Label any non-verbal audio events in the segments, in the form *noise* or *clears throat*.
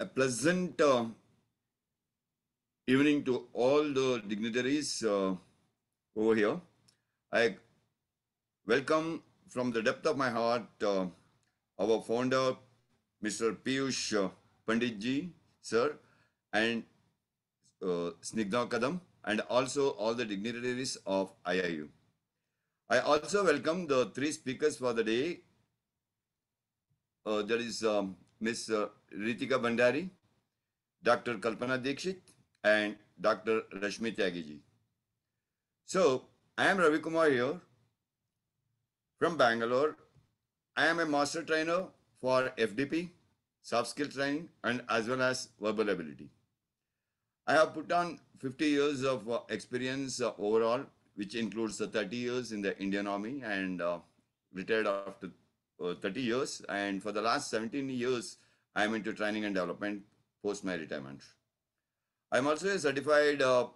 a pleasant uh, evening to all the dignitaries uh, over here. I welcome from the depth of my heart uh, our founder, Mr. Piyush uh, Panditji, sir, and uh, Snigdha Kadam, and also all the dignitaries of IIU. I also welcome the three speakers for the day. Uh, there is um, Ms. Uh, Ritika Bhandari, Dr. Kalpana Dikshit, and Dr. Rashmi Tyagiji. So, I am Ravi Kumar here from Bangalore. I am a master trainer for FDP, soft skill training, and as well as verbal ability. I have put on 50 years of uh, experience uh, overall, which includes the 30 years in the Indian Army and uh, retired after 30 years. And for the last 17 years, I am into training and development post my retirement. I'm also a certified uh,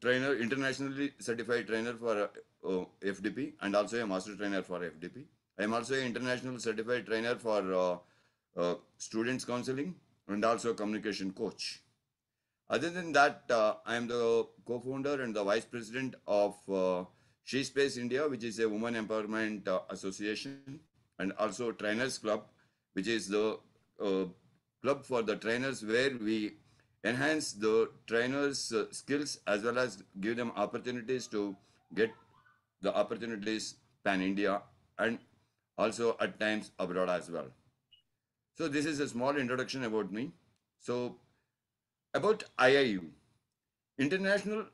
trainer, internationally certified trainer for uh, FDP and also a master trainer for FDP. I'm also an international certified trainer for uh, uh, students counseling and also a communication coach. Other than that, uh, I am the co-founder and the vice president of uh, She Space India, which is a women empowerment uh, association, and also Trainers Club, which is the uh, club for the trainers where we enhance the trainers' uh, skills as well as give them opportunities to get the opportunities pan India and also at times abroad as well. So this is a small introduction about me. So about IIU, International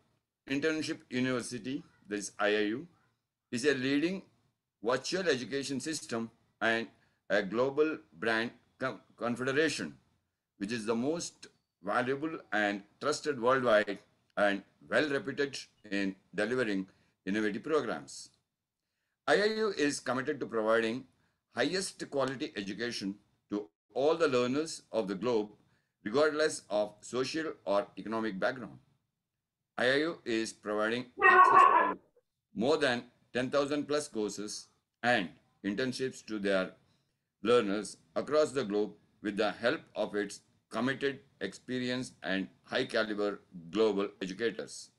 Internship University, that is IIU, is a leading virtual education system and a global brand confederation, which is the most valuable and trusted worldwide and well reputed in delivering innovative programs. IIU is committed to providing highest quality education to all the learners of the globe, regardless of social or economic background. IIU is providing access to more than 10,000 plus courses and internships to their learners across the globe with the help of its committed, experienced, and high caliber global educators.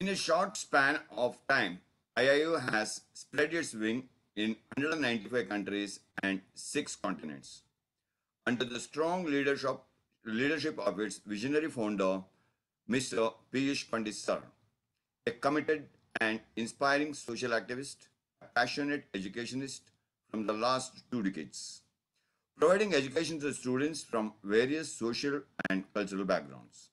In a short span of time, IIU has spread its wing in 195 countries and six continents. Under the strong leadership, leadership of its visionary founder, Mr. Piyush Pandit sir, a committed and inspiring social activist, a passionate educationist from the last two decades, providing education to students from various social and cultural backgrounds.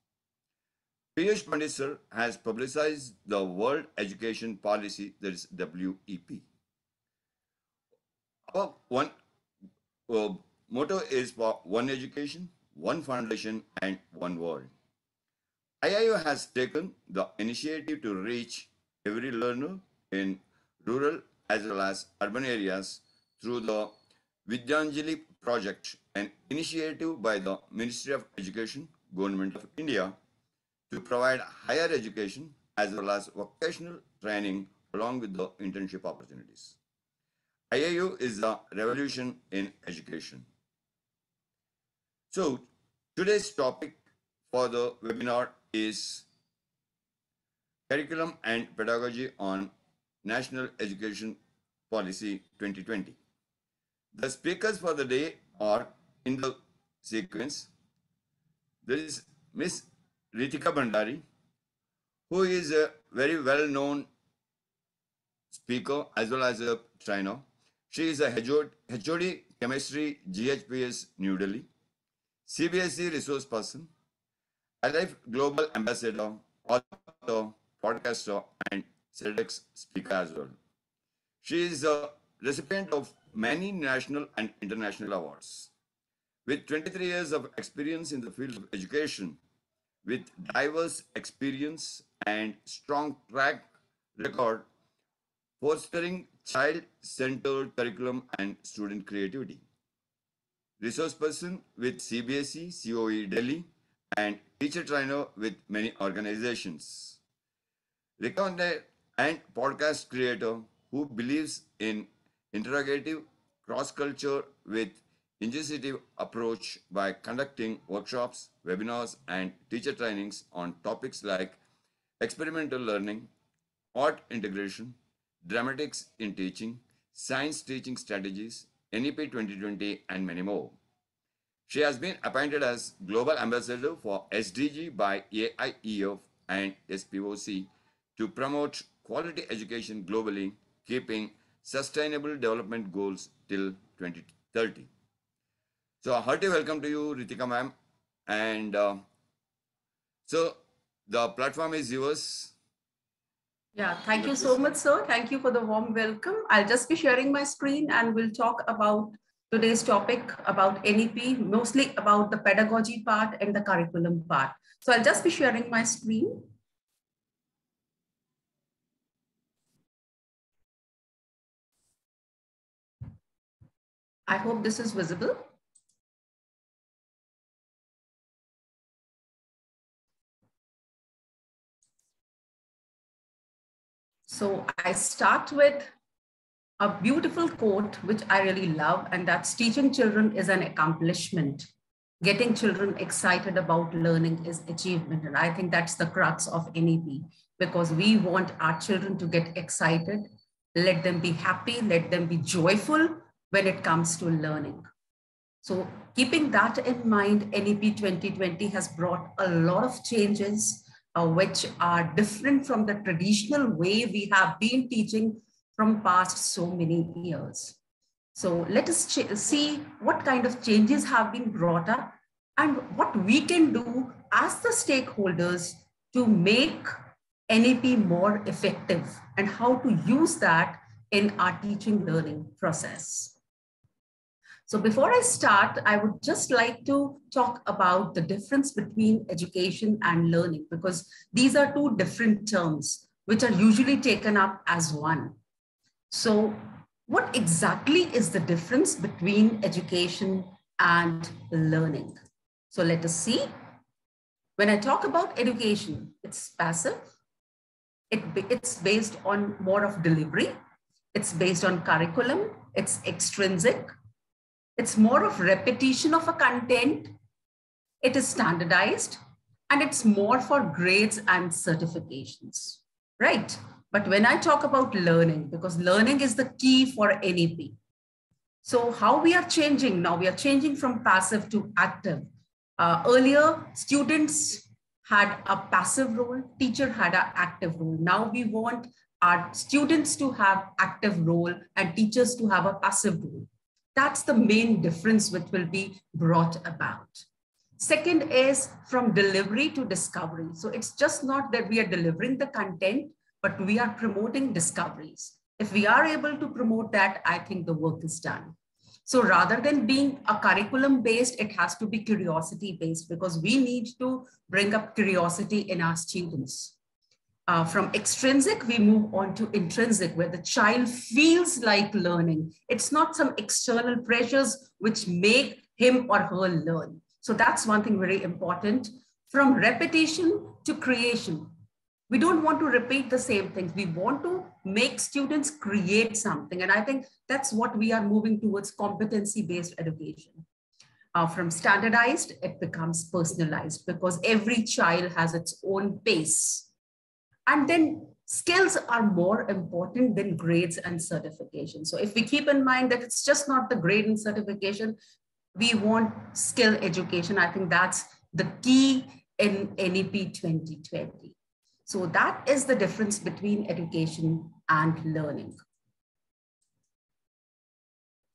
Piyush Pandit sir has publicized the World Education Policy, that is WEP. Our one uh, motto is for one education, one foundation, and one world. IIU has taken the initiative to reach every learner in rural as well as urban areas through the Vidyanjali project, an initiative by the Ministry of Education, Government of India, to provide higher education as well as vocational training along with the internship opportunities. IIU is the revolution in education. So today's topic for the webinar is curriculum and pedagogy on National Education Policy 2020. The speakers for the day are in the sequence. There is Miss Ritika Bhandari, who is a very well known speaker as well as a trainer. She is a HOD Chemistry GHPS New Delhi, CBSE resource person, Alive Global Ambassador, author, podcaster, and TEDx speaker as well. She is a recipient of many national and international awards. With 23 years of experience in the field of education, with diverse experience and strong track record, fostering child-centered curriculum and student creativity. Resource person with CBSE, COE Delhi, and teacher trainer with many organizations. Recognized and podcast creator who believes in interrogative cross-culture with initiative approach by conducting workshops, webinars, and teacher trainings on topics like experimental learning, art integration, dramatics in teaching, science teaching strategies, NEP 2020, and many more. She has been appointed as Global Ambassador for SDG by AIEF and SPOC to promote quality education globally, keeping sustainable development goals till 2030. So a hearty welcome to you, Ritika ma'am. And uh, so the platform is yours. Yeah, thank you so much, sir. Thank you for the warm welcome. I'll just be sharing my screen and we'll talk about today's topic about NEP, mostly about the pedagogy part and the curriculum part. So I'll just be sharing my screen. I hope this is visible. So I start with a beautiful quote, which I really love, and that's teaching children is an accomplishment. Getting children excited about learning is achievement. And I think that's the crux of NEP because we want our children to get excited, let them be happy, let them be joyful when it comes to learning. So keeping that in mind, NEP 2020 has brought a lot of changes uh, which are different from the traditional way we have been teaching from past so many years. So let us see what kind of changes have been brought up and what we can do as the stakeholders to make NAP more effective and how to use that in our teaching learning process. So before I start, I would just like to talk about the difference between education and learning because these are two different terms which are usually taken up as one. So what exactly is the difference between education and learning? So let us see. When I talk about education, it's passive. It, it's based on more of delivery. It's based on curriculum. It's extrinsic it's more of repetition of a content. It is standardized and it's more for grades and certifications, right? But when I talk about learning, because learning is the key for NEP. So how we are changing now, we are changing from passive to active. Uh, earlier, students had a passive role, teacher had an active role. Now we want our students to have active role and teachers to have a passive role. That's the main difference which will be brought about. Second is from delivery to discovery. So it's just not that we are delivering the content, but we are promoting discoveries. If we are able to promote that, I think the work is done. So rather than being a curriculum based, it has to be curiosity based because we need to bring up curiosity in our students. Uh, from extrinsic, we move on to intrinsic, where the child feels like learning. It's not some external pressures which make him or her learn. So that's one thing very important. From repetition to creation, we don't want to repeat the same things. We want to make students create something. And I think that's what we are moving towards competency-based education. Uh, from standardized, it becomes personalized because every child has its own pace and then skills are more important than grades and certification. So if we keep in mind that it's just not the grade and certification, we want skill education. I think that's the key in NEP 2020. So that is the difference between education and learning.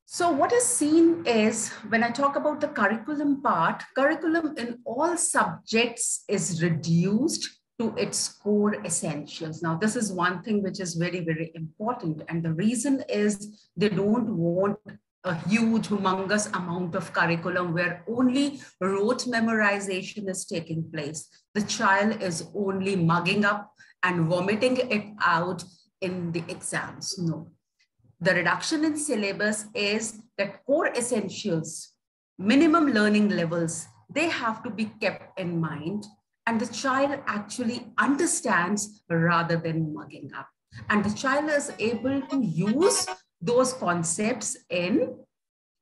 So what is seen is when I talk about the curriculum part, curriculum in all subjects is reduced to its core essentials. Now, this is one thing which is very, very important. And the reason is they don't want a huge, humongous amount of curriculum where only rote memorization is taking place. The child is only mugging up and vomiting it out in the exams. No. The reduction in syllabus is that core essentials, minimum learning levels, they have to be kept in mind and the child actually understands rather than mugging up. And the child is able to use those concepts in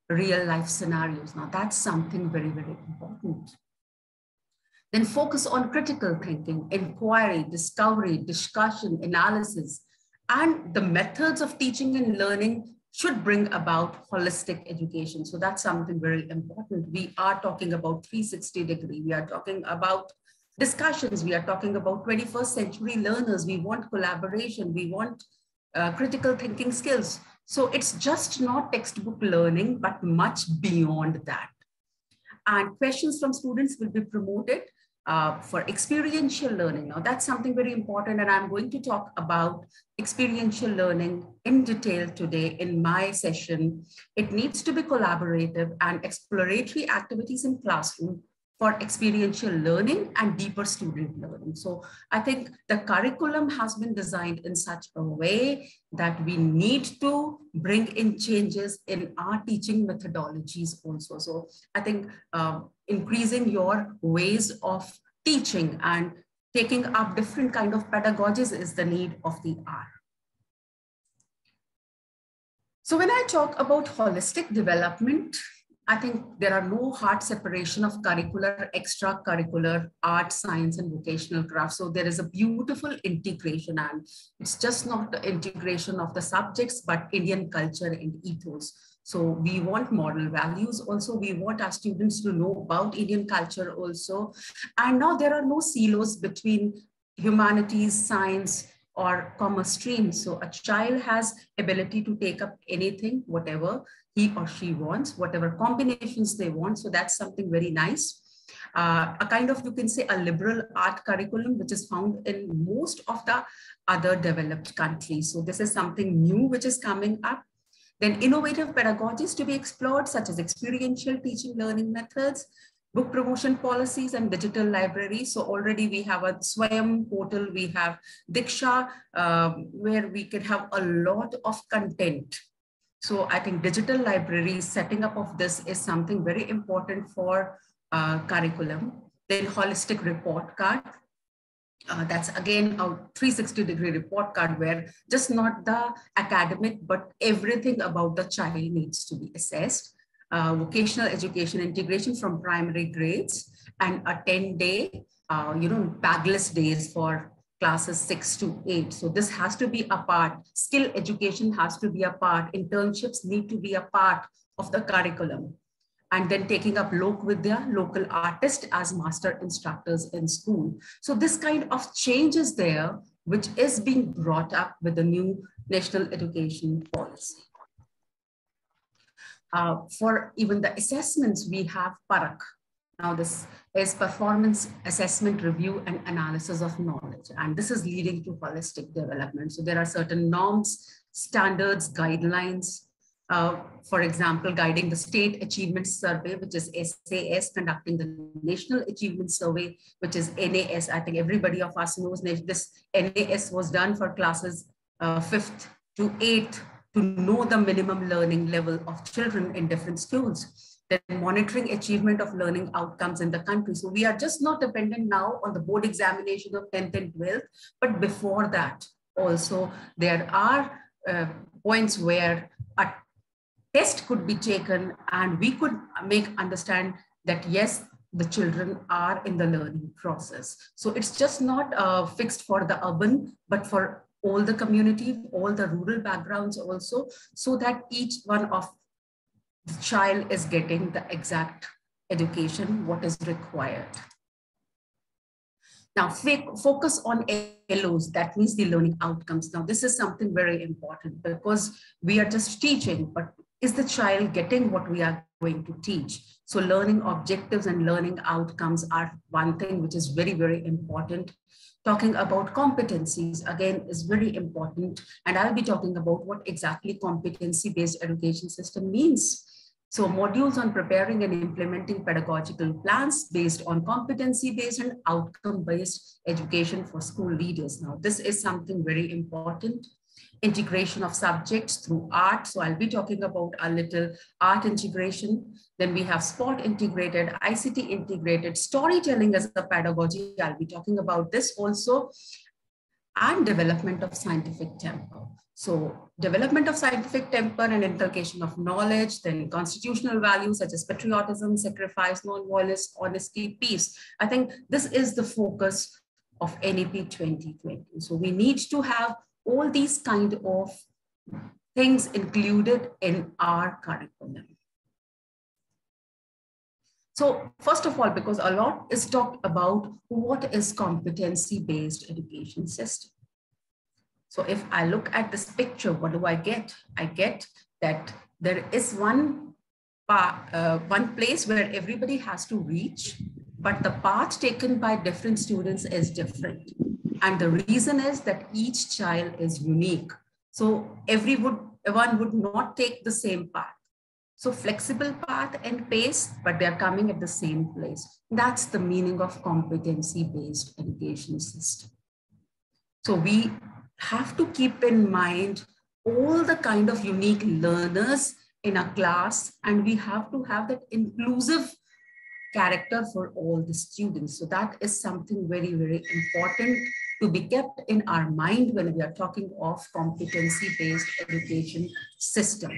real life scenarios. Now, that's something very, very important. Then focus on critical thinking, inquiry, discovery, discussion, analysis, and the methods of teaching and learning should bring about holistic education. So that's something very important. We are talking about 360 degree. We are talking about discussions. We are talking about 21st century learners. We want collaboration. We want uh, critical thinking skills. So it's just not textbook learning, but much beyond that. And questions from students will be promoted uh, for experiential learning. Now, that's something very important, and I'm going to talk about experiential learning in detail today in my session. It needs to be collaborative and exploratory activities in classroom for experiential learning and deeper student learning. So I think the curriculum has been designed in such a way that we need to bring in changes in our teaching methodologies also. So I think uh, increasing your ways of teaching and taking up different kind of pedagogies is the need of the hour. So when I talk about holistic development, I think there are no hard separation of curricular, extracurricular, art, science, and vocational craft. So there is a beautiful integration, and it's just not the integration of the subjects, but Indian culture and ethos. So we want moral values also. We want our students to know about Indian culture also. And now there are no silos between humanities, science, or commerce streams. So a child has ability to take up anything, whatever he or she wants, whatever combinations they want. So that's something very nice. Uh, a kind of, you can say, a liberal art curriculum, which is found in most of the other developed countries. So this is something new which is coming up. Then innovative pedagogies to be explored, such as experiential teaching learning methods, book promotion policies and digital libraries. So already we have a Swayam portal, we have Diksha, um, where we can have a lot of content so I think digital libraries, setting up of this is something very important for uh, curriculum. Then holistic report card. Uh, that's again a 360 degree report card where just not the academic, but everything about the child needs to be assessed. Uh, vocational education integration from primary grades and a 10 day, uh, you know, bagless days for classes six to eight. So this has to be a part. Skill education has to be a part. Internships need to be a part of the curriculum. And then taking up Lokvidya, local artists as master instructors in school. So this kind of change is there, which is being brought up with the new national education policy. Uh, for even the assessments, we have PARAKH, now this is performance assessment review and analysis of knowledge. And this is leading to holistic development. So there are certain norms, standards, guidelines, uh, for example, guiding the State Achievement Survey, which is SAS, conducting the National Achievement Survey, which is NAS. I think everybody of us knows this NAS was done for classes uh, fifth to eighth to know the minimum learning level of children in different schools then monitoring achievement of learning outcomes in the country. So we are just not dependent now on the board examination of 10th and 12th, but before that also there are uh, points where a test could be taken and we could make understand that yes, the children are in the learning process. So it's just not uh, fixed for the urban, but for all the community, all the rural backgrounds also, so that each one of the child is getting the exact education, what is required. Now, focus on LOs, that means the learning outcomes. Now, this is something very important because we are just teaching, but is the child getting what we are going to teach? So learning objectives and learning outcomes are one thing which is very, very important. Talking about competencies, again, is very important. And I'll be talking about what exactly competency-based education system means. So modules on preparing and implementing pedagogical plans based on competency-based and outcome-based education for school leaders. Now, this is something very important. Integration of subjects through art. So I'll be talking about a little art integration. Then we have sport integrated, ICT integrated, storytelling as a pedagogy. I'll be talking about this also and development of scientific temper. So development of scientific temper and inculcation of knowledge, then constitutional values such as patriotism, sacrifice, non-violence, honesty, peace. I think this is the focus of NEP 2020. So we need to have all these kind of things included in our curriculum. So first of all, because a lot is talked about what is competency-based education system. So if I look at this picture, what do I get? I get that there is one, uh, one place where everybody has to reach, but the path taken by different students is different. And the reason is that each child is unique. So every everyone would not take the same path. So flexible path and pace, but they're coming at the same place. That's the meaning of competency-based education system. So we have to keep in mind all the kind of unique learners in a class, and we have to have that inclusive character for all the students. So that is something very, very important to be kept in our mind when we are talking of competency-based education system.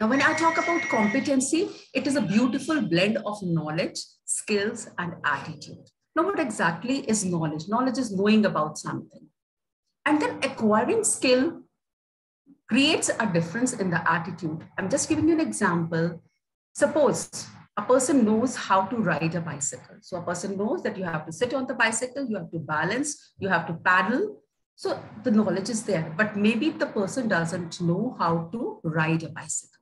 Now, when I talk about competency, it is a beautiful blend of knowledge, skills, and attitude. Now, what exactly is knowledge? Knowledge is knowing about something. And then acquiring skill creates a difference in the attitude. I'm just giving you an example. Suppose a person knows how to ride a bicycle. So a person knows that you have to sit on the bicycle, you have to balance, you have to paddle. So the knowledge is there, but maybe the person doesn't know how to ride a bicycle.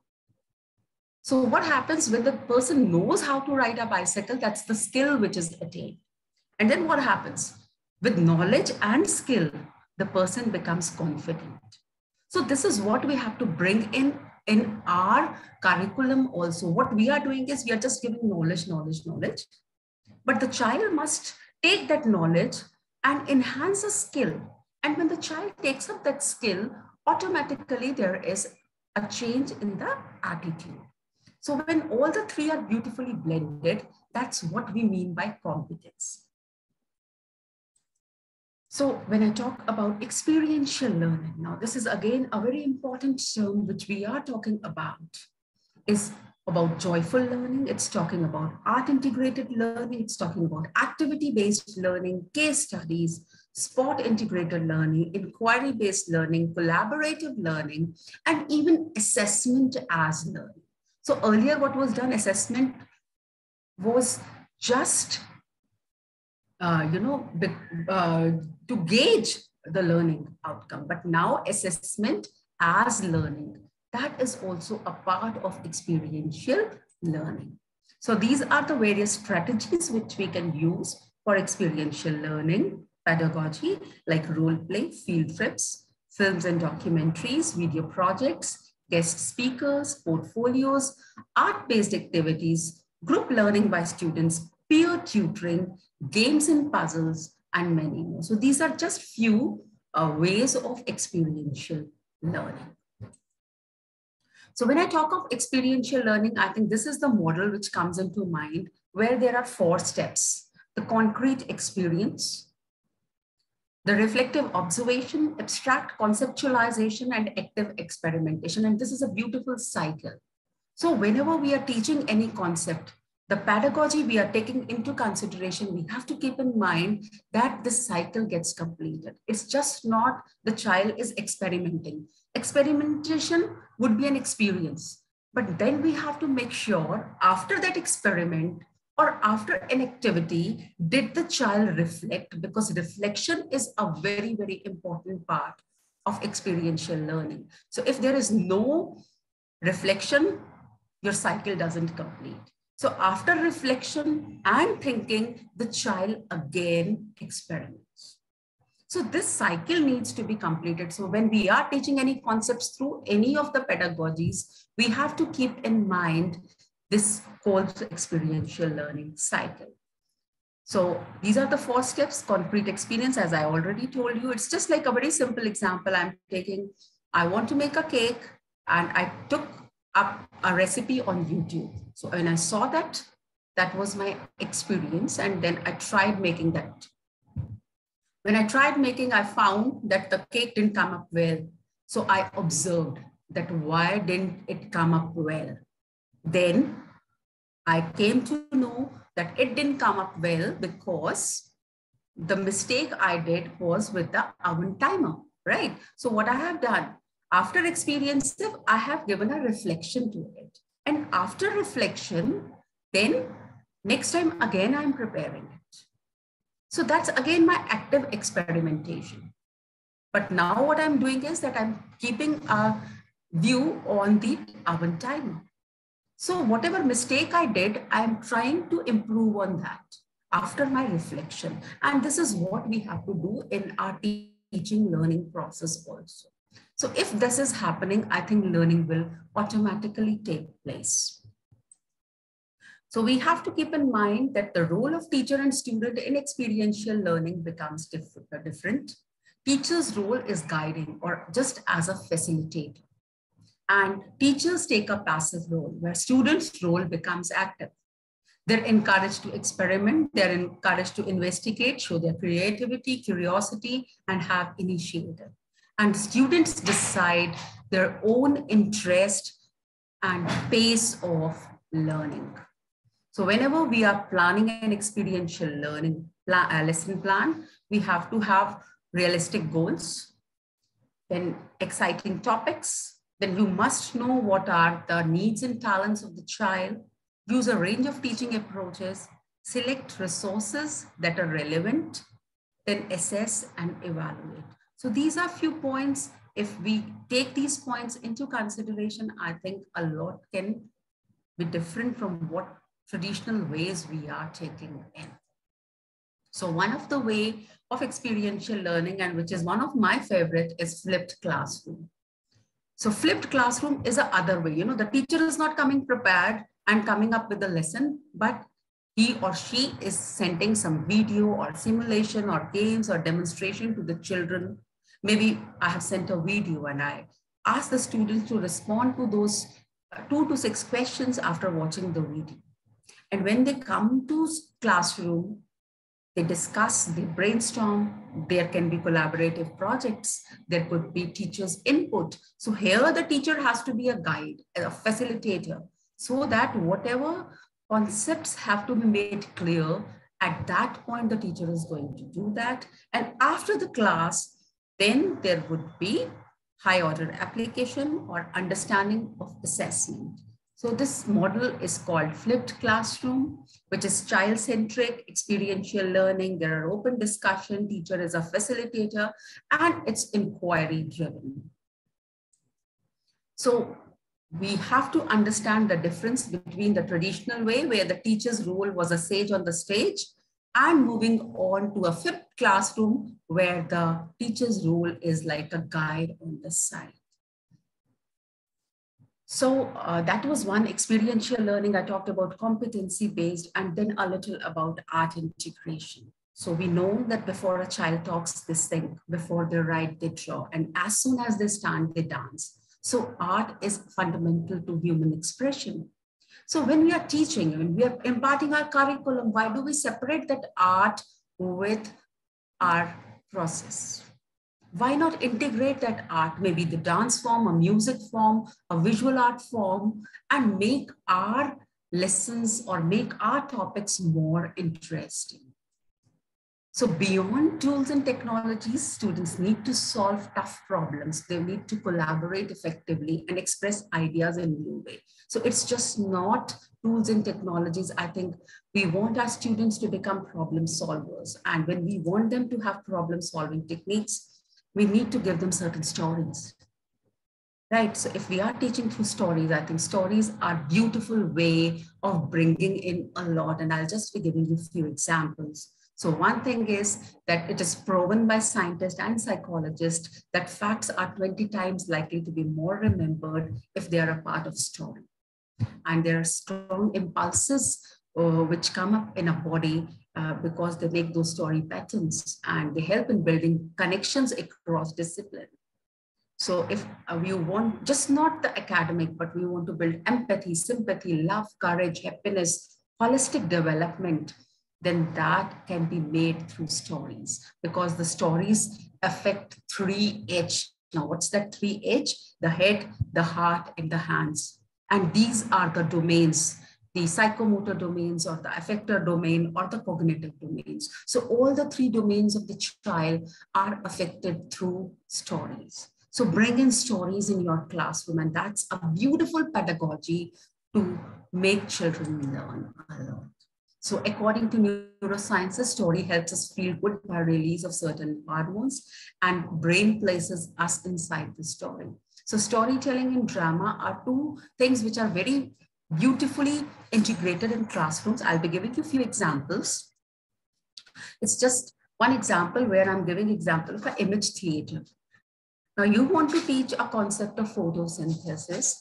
So what happens when the person knows how to ride a bicycle? That's the skill which is attained. And then what happens? With knowledge and skill, the person becomes confident. So this is what we have to bring in in our curriculum also. What we are doing is we are just giving knowledge, knowledge, knowledge. But the child must take that knowledge and enhance a skill. And when the child takes up that skill, automatically there is a change in the attitude. So when all the three are beautifully blended, that's what we mean by competence. So when I talk about experiential learning, now this is again a very important term which we are talking about is about joyful learning. It's talking about art integrated learning. It's talking about activity based learning, case studies, sport integrated learning, inquiry based learning, collaborative learning, and even assessment as learning. So earlier what was done, assessment was just uh, you know, uh, to gauge the learning outcome. But now assessment as learning, that is also a part of experiential learning. So these are the various strategies which we can use for experiential learning pedagogy like role play, field trips, films and documentaries, video projects, guest speakers, portfolios, art-based activities, group learning by students, peer tutoring, games and puzzles, and many more. So these are just few uh, ways of experiential learning. So when I talk of experiential learning, I think this is the model which comes into mind where there are four steps. The concrete experience, the reflective observation, abstract conceptualization, and active experimentation. And this is a beautiful cycle. So whenever we are teaching any concept, the pedagogy we are taking into consideration, we have to keep in mind that this cycle gets completed. It's just not the child is experimenting. Experimentation would be an experience, but then we have to make sure after that experiment or after an activity, did the child reflect? Because reflection is a very, very important part of experiential learning. So if there is no reflection, your cycle doesn't complete. So after reflection and thinking, the child again experiments. So this cycle needs to be completed. So when we are teaching any concepts through any of the pedagogies, we have to keep in mind this called experiential learning cycle. So these are the four steps, concrete experience, as I already told you. It's just like a very simple example I'm taking. I want to make a cake and I took up a recipe on YouTube. So when I saw that, that was my experience. And then I tried making that. When I tried making, I found that the cake didn't come up well. So I observed that why didn't it come up well? Then I came to know that it didn't come up well because the mistake I did was with the oven timer, right? So what I have done, after experience, I have given a reflection to it. And after reflection, then next time again, I'm preparing it. So that's again my active experimentation. But now what I'm doing is that I'm keeping a view on the oven timer. So whatever mistake I did, I'm trying to improve on that after my reflection. And this is what we have to do in our teaching learning process also. So if this is happening, I think learning will automatically take place. So we have to keep in mind that the role of teacher and student in experiential learning becomes different. Teacher's role is guiding or just as a facilitator. And teachers take a passive role where students' role becomes active. They're encouraged to experiment, they're encouraged to investigate, show their creativity, curiosity, and have initiative. And students decide their own interest and pace of learning. So whenever we are planning an experiential learning plan, uh, lesson plan, we have to have realistic goals, then exciting topics, then you must know what are the needs and talents of the child, use a range of teaching approaches, select resources that are relevant, then assess and evaluate. So these are few points. If we take these points into consideration, I think a lot can be different from what traditional ways we are taking in. So one of the way of experiential learning and which is one of my favorite is flipped classroom. So flipped classroom is a other way. You know, the teacher is not coming prepared and coming up with a lesson, but he or she is sending some video or simulation or games or demonstration to the children. Maybe I have sent a video and I ask the students to respond to those uh, two to six questions after watching the video. And when they come to classroom, they discuss, they brainstorm, there can be collaborative projects, there could be teachers' input. So here the teacher has to be a guide, a facilitator, so that whatever concepts have to be made clear, at that point the teacher is going to do that. And after the class, then there would be high order application or understanding of assessment. So this model is called flipped classroom, which is child-centric, experiential learning. There are open discussion, teacher is a facilitator, and it's inquiry-driven. So we have to understand the difference between the traditional way where the teacher's role was a sage on the stage and moving on to a flipped classroom where the teacher's role is like a guide on the side. So uh, that was one experiential learning. I talked about competency based and then a little about art integration. So we know that before a child talks, they think, before they write, they draw, and as soon as they stand, they dance. So art is fundamental to human expression. So when we are teaching, when we are imparting our curriculum, why do we separate that art with our process? why not integrate that art, maybe the dance form, a music form, a visual art form, and make our lessons or make our topics more interesting. So beyond tools and technologies, students need to solve tough problems. They need to collaborate effectively and express ideas in new way. So it's just not tools and technologies. I think we want our students to become problem solvers. And when we want them to have problem solving techniques, we need to give them certain stories. Right, so if we are teaching through stories, I think stories are beautiful way of bringing in a lot. And I'll just be giving you a few examples. So one thing is that it is proven by scientists and psychologists that facts are 20 times likely to be more remembered if they are a part of story. And there are strong impulses uh, which come up in a body uh, because they make those story patterns and they help in building connections across discipline. So if uh, we want just not the academic, but we want to build empathy, sympathy, love, courage, happiness, holistic development, then that can be made through stories because the stories affect 3H. Now, what's that 3H? The head, the heart, and the hands. And these are the domains the psychomotor domains or the affective domain or the cognitive domains. So all the three domains of the child are affected through stories. So bring in stories in your classroom and that's a beautiful pedagogy to make children learn. So according to neurosciences, story helps us feel good by release of certain hormones and brain places us inside the story. So storytelling and drama are two things which are very beautifully integrated in classrooms. I'll be giving you a few examples. It's just one example where I'm giving example for image theater. Now you want to teach a concept of photosynthesis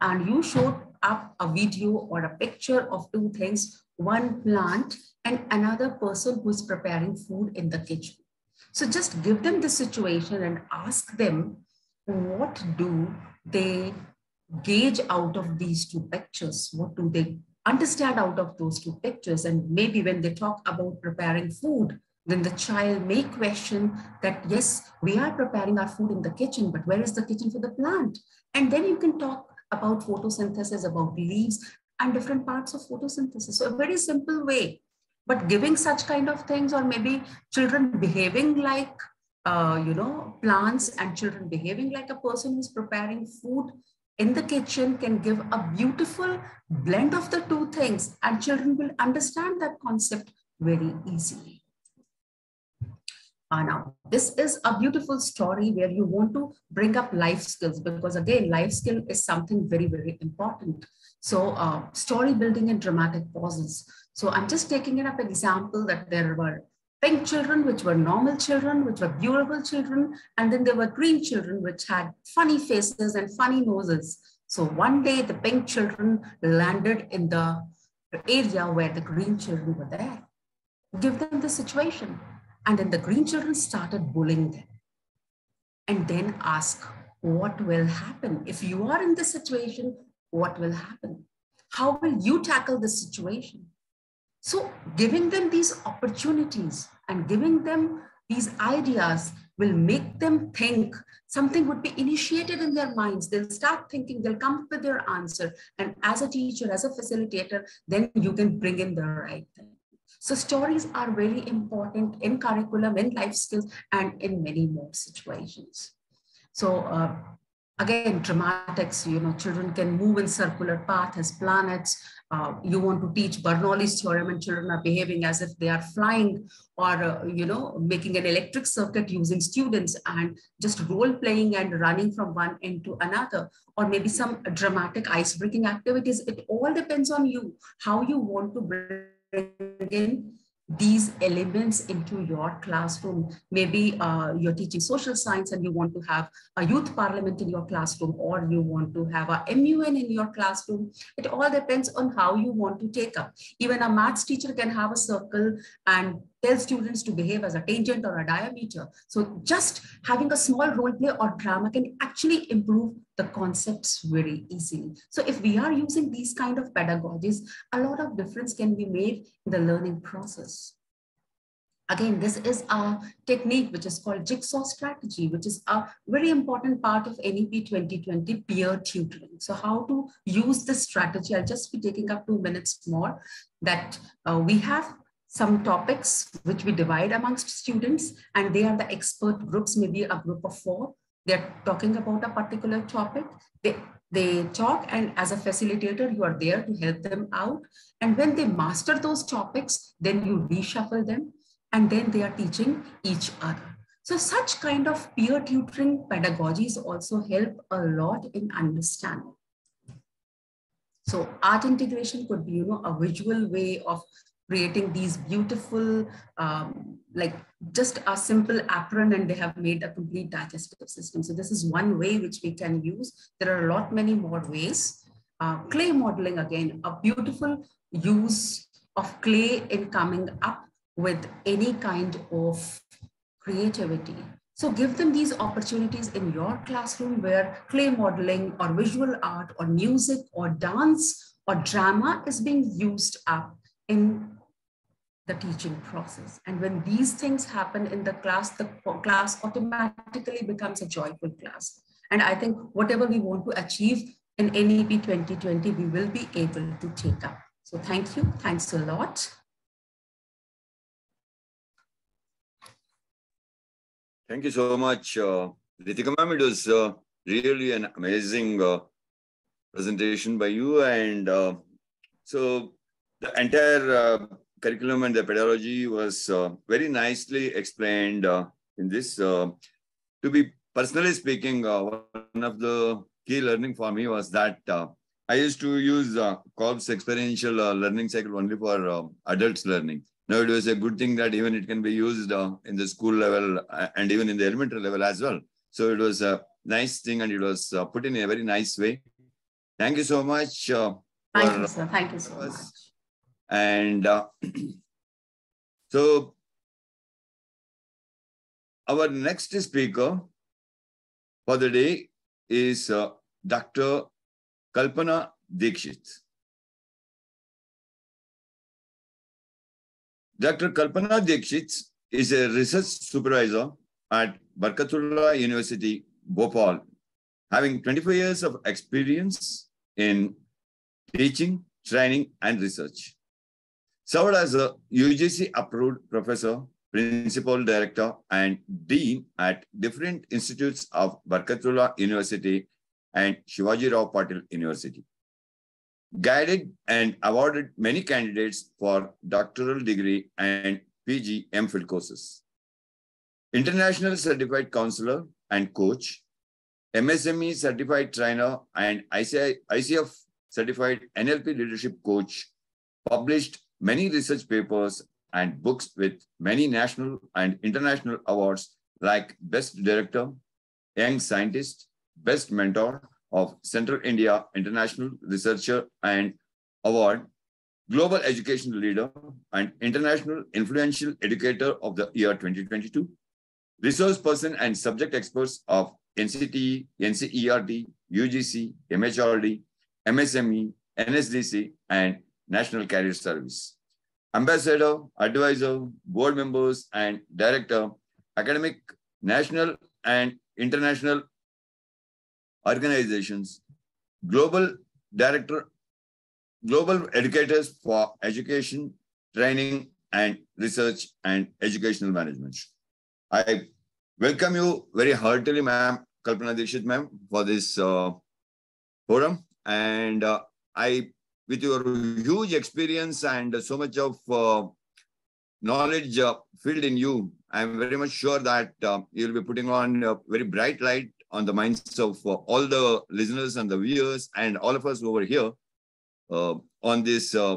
and you showed up a video or a picture of two things, one plant and another person who is preparing food in the kitchen. So just give them the situation and ask them what do they gauge out of these two pictures? What do they understand out of those two pictures? And maybe when they talk about preparing food, then the child may question that, yes, we are preparing our food in the kitchen, but where is the kitchen for the plant? And then you can talk about photosynthesis, about leaves and different parts of photosynthesis. So a very simple way, but giving such kind of things or maybe children behaving like, uh, you know, plants and children behaving like a person who's preparing food in the kitchen can give a beautiful blend of the two things and children will understand that concept very easily. Now, this is a beautiful story where you want to bring up life skills because again, life skill is something very, very important. So uh, story building and dramatic pauses. So I'm just taking it up example that there were pink children, which were normal children, which were beautiful children. And then there were green children, which had funny faces and funny noses. So one day the pink children landed in the area where the green children were there. Give them the situation. And then the green children started bullying them. And then ask, what will happen? If you are in this situation, what will happen? How will you tackle this situation? So giving them these opportunities and giving them these ideas will make them think something would be initiated in their minds. They'll start thinking, they'll come up with their answer. And as a teacher, as a facilitator, then you can bring in the right thing. So stories are very important in curriculum, in life skills, and in many more situations. So uh, again, dramatics, you know, children can move in circular path as planets. Uh, you want to teach Bernoulli's theorem and children are behaving as if they are flying or, uh, you know, making an electric circuit using students and just role playing and running from one end to another, or maybe some dramatic ice breaking activities. It all depends on you, how you want to bring in these elements into your classroom. Maybe uh, you're teaching social science and you want to have a youth parliament in your classroom or you want to have a MUN in your classroom. It all depends on how you want to take up. Even a maths teacher can have a circle and tell students to behave as a tangent or a diameter. So just having a small role play or drama can actually improve the concepts very easily. So if we are using these kind of pedagogies, a lot of difference can be made in the learning process. Again, this is a technique which is called jigsaw strategy, which is a very important part of NEP 2020 peer tutoring. So how to use this strategy, I'll just be taking up two minutes more, that uh, we have some topics which we divide amongst students and they are the expert groups, maybe a group of four. They're talking about a particular topic. They, they talk and as a facilitator, you are there to help them out. And when they master those topics, then you reshuffle them and then they are teaching each other. So such kind of peer tutoring pedagogies also help a lot in understanding. So art integration could be, you know, a visual way of creating these beautiful, um, like just a simple apron and they have made a complete digestive system. So this is one way which we can use. There are a lot many more ways. Uh, clay modeling, again, a beautiful use of clay in coming up with any kind of creativity. So give them these opportunities in your classroom where clay modeling or visual art or music or dance or drama is being used up in the teaching process. And when these things happen in the class, the class automatically becomes a joyful class. And I think whatever we want to achieve in NEP 2020, we will be able to take up. So thank you. Thanks a lot. Thank you so much, uh, Ritika ma'am. It was uh, really an amazing uh, presentation by you. And uh, so the entire uh, curriculum and the pedagogy was uh, very nicely explained uh, in this. Uh, to be personally speaking, uh, one of the key learning for me was that uh, I used to use uh, experiential uh, learning cycle only for uh, adults learning. Now it was a good thing that even it can be used uh, in the school level and even in the elementary level as well. So it was a nice thing and it was uh, put in a very nice way. Thank you so much. Uh, Thank you, sir. Thank you so much. And uh, *clears throat* so our next speaker for the day is uh, Dr. Kalpana Dikshit. Dr. Kalpana Dikshit is a research supervisor at Barkatullah University, Bhopal, having 25 years of experience in teaching, training, and research. Served as a UGC approved professor, principal director, and dean at different institutes of Barkatullah University and Shivaji Rao Patil University. Guided and awarded many candidates for doctoral degree and PG MPhil courses. International certified counselor and coach, MSME certified trainer, and ICF certified NLP leadership coach, published many research papers and books with many national and international awards like Best Director, Young Scientist, Best Mentor of Central India International Researcher and Award, Global Education Leader, and International Influential Educator of the Year 2022, resource person and subject experts of NCTE, NCERT, UGC, MHRD, MSME, NSDC, and National Career Service. Ambassador, advisor, board members, and director, academic, national, and international organizations, global director, global educators for education, training, and research and educational management. I welcome you very heartily, ma'am, Kalpana Dikshit, ma'am, for this uh, forum. And uh, I, with your huge experience and so much of uh, knowledge uh, filled in you, I'm very much sure that uh, you'll be putting on a very bright light on the minds of uh, all the listeners and the viewers and all of us over here uh, on this uh,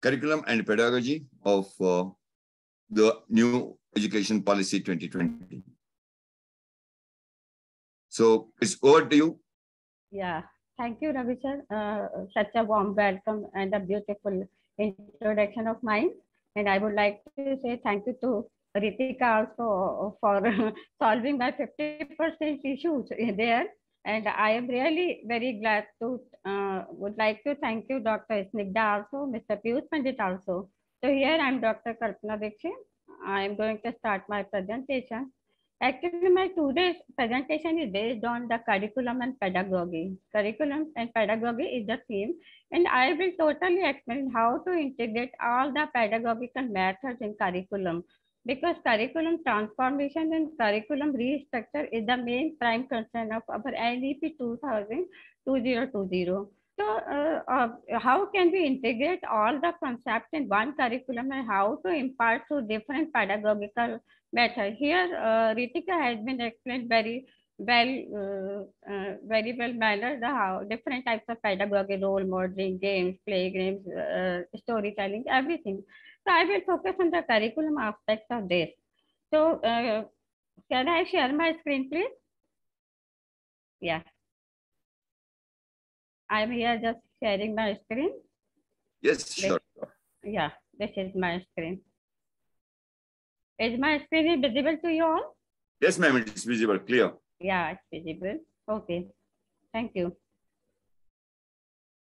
curriculum and pedagogy of the new education policy 2020. So it's over to you. Yeah, thank you, Ravi sir. Uh, such a warm welcome and a beautiful introduction of mine. And I would like to say thank you to Ritika also for *laughs* solving my 50% issues there. And I am really very glad to, uh, would like to thank you, Dr. Snigdha also, Mr. Peeyush Pandit also. So here I'm Dr. Kalpana Dikshit. I am going to start my presentation. Actually, my today's presentation is based on the curriculum and pedagogy. Curriculum and pedagogy is the theme, and I will totally explain how to integrate all the pedagogical methods in curriculum. Because curriculum transformation and curriculum restructure is the main prime concern of our NEP 2000 2020. So, uh, uh, how can we integrate all the concepts in one curriculum and how to impart to different pedagogical method. Here, uh, Ritika has been explained very well, uh, uh, very well mannered how different types of pedagogy, role modeling, games, play games, uh, storytelling, everything. So I will focus on the curriculum aspects of this. So uh, can I share my screen, please? Yeah. I'm here just sharing my screen. Yes, sure. Yeah, this is my screen. Is my screen visible to you all? Yes, ma'am, it is visible, clear. Yeah, it's visible. Okay. Thank you.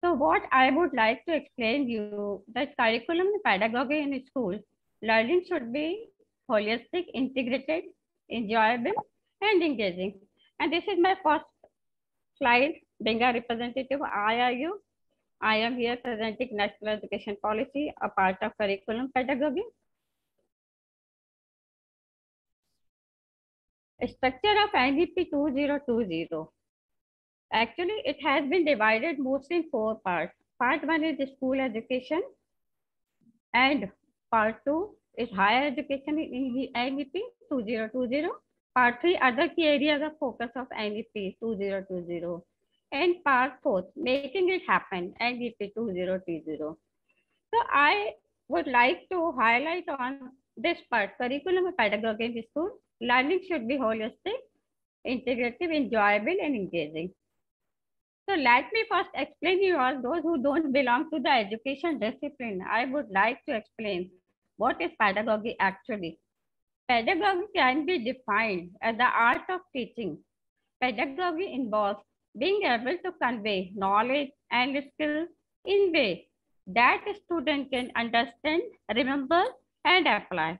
So what I would like to explain to you that curriculum and pedagogy in school, learning should be holistic, integrated, enjoyable, and engaging. And this is my first slide, being a representative of IIU. I am here presenting National Education Policy, a part of curriculum pedagogy. Structure of NEP 2020. Actually, it has been divided mostly in four parts. Part one is school education, and part two is higher education in the NEP 2020. Part three, other key areas of focus of NEP 2020. And part four, making it happen, NEP 2020. So I would like to highlight on this part, curriculum and pedagogy in the school. Learning should be holistic, integrative, enjoyable, and engaging. So let me first explain to you all those who don't belong to the education discipline. I would like to explain what is pedagogy actually. Pedagogy can be defined as the art of teaching. Pedagogy involves being able to convey knowledge and skills in way that a student can understand, remember, and apply.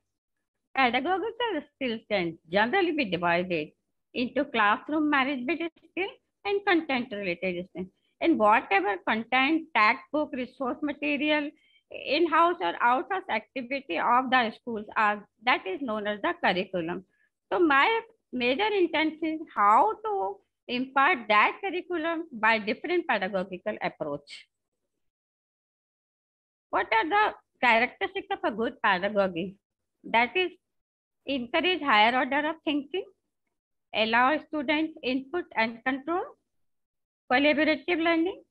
Pedagogical skills can generally be divided into classroom management skills and content related skills. And whatever content, textbook, resource material, in-house or out-house activity of the schools are that is known as the curriculum. So my major intent is how to impart that curriculum by different pedagogical approach. What are the characteristics of a good pedagogy? That is encourage higher order of thinking, allow students input and control, collaborative learning,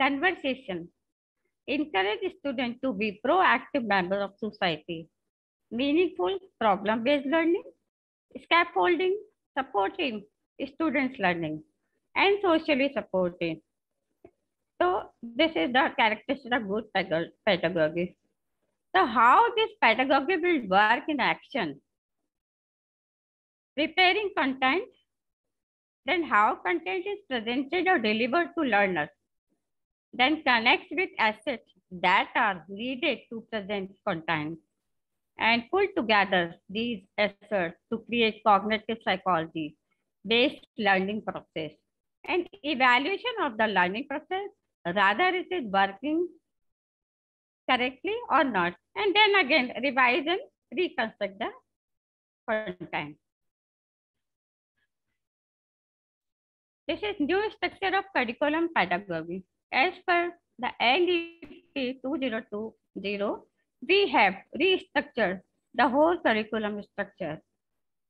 conversation, encourage students to be proactive members of society, meaningful problem-based learning, scaffolding, supporting students' learning, and socially supporting. So this is the characteristic of good pedagogy. So how this pedagogy will work in action? Preparing content, then how content is presented or delivered to learners? Then connects with assets that are needed to present content and pull together these assets to create cognitive psychology based learning process. And evaluation of the learning process rather it is working correctly or not. And then again revise and reconstruct the content this is new structure of curriculum pedagogy. As per the NEP 2020, we have restructured the whole curriculum structure.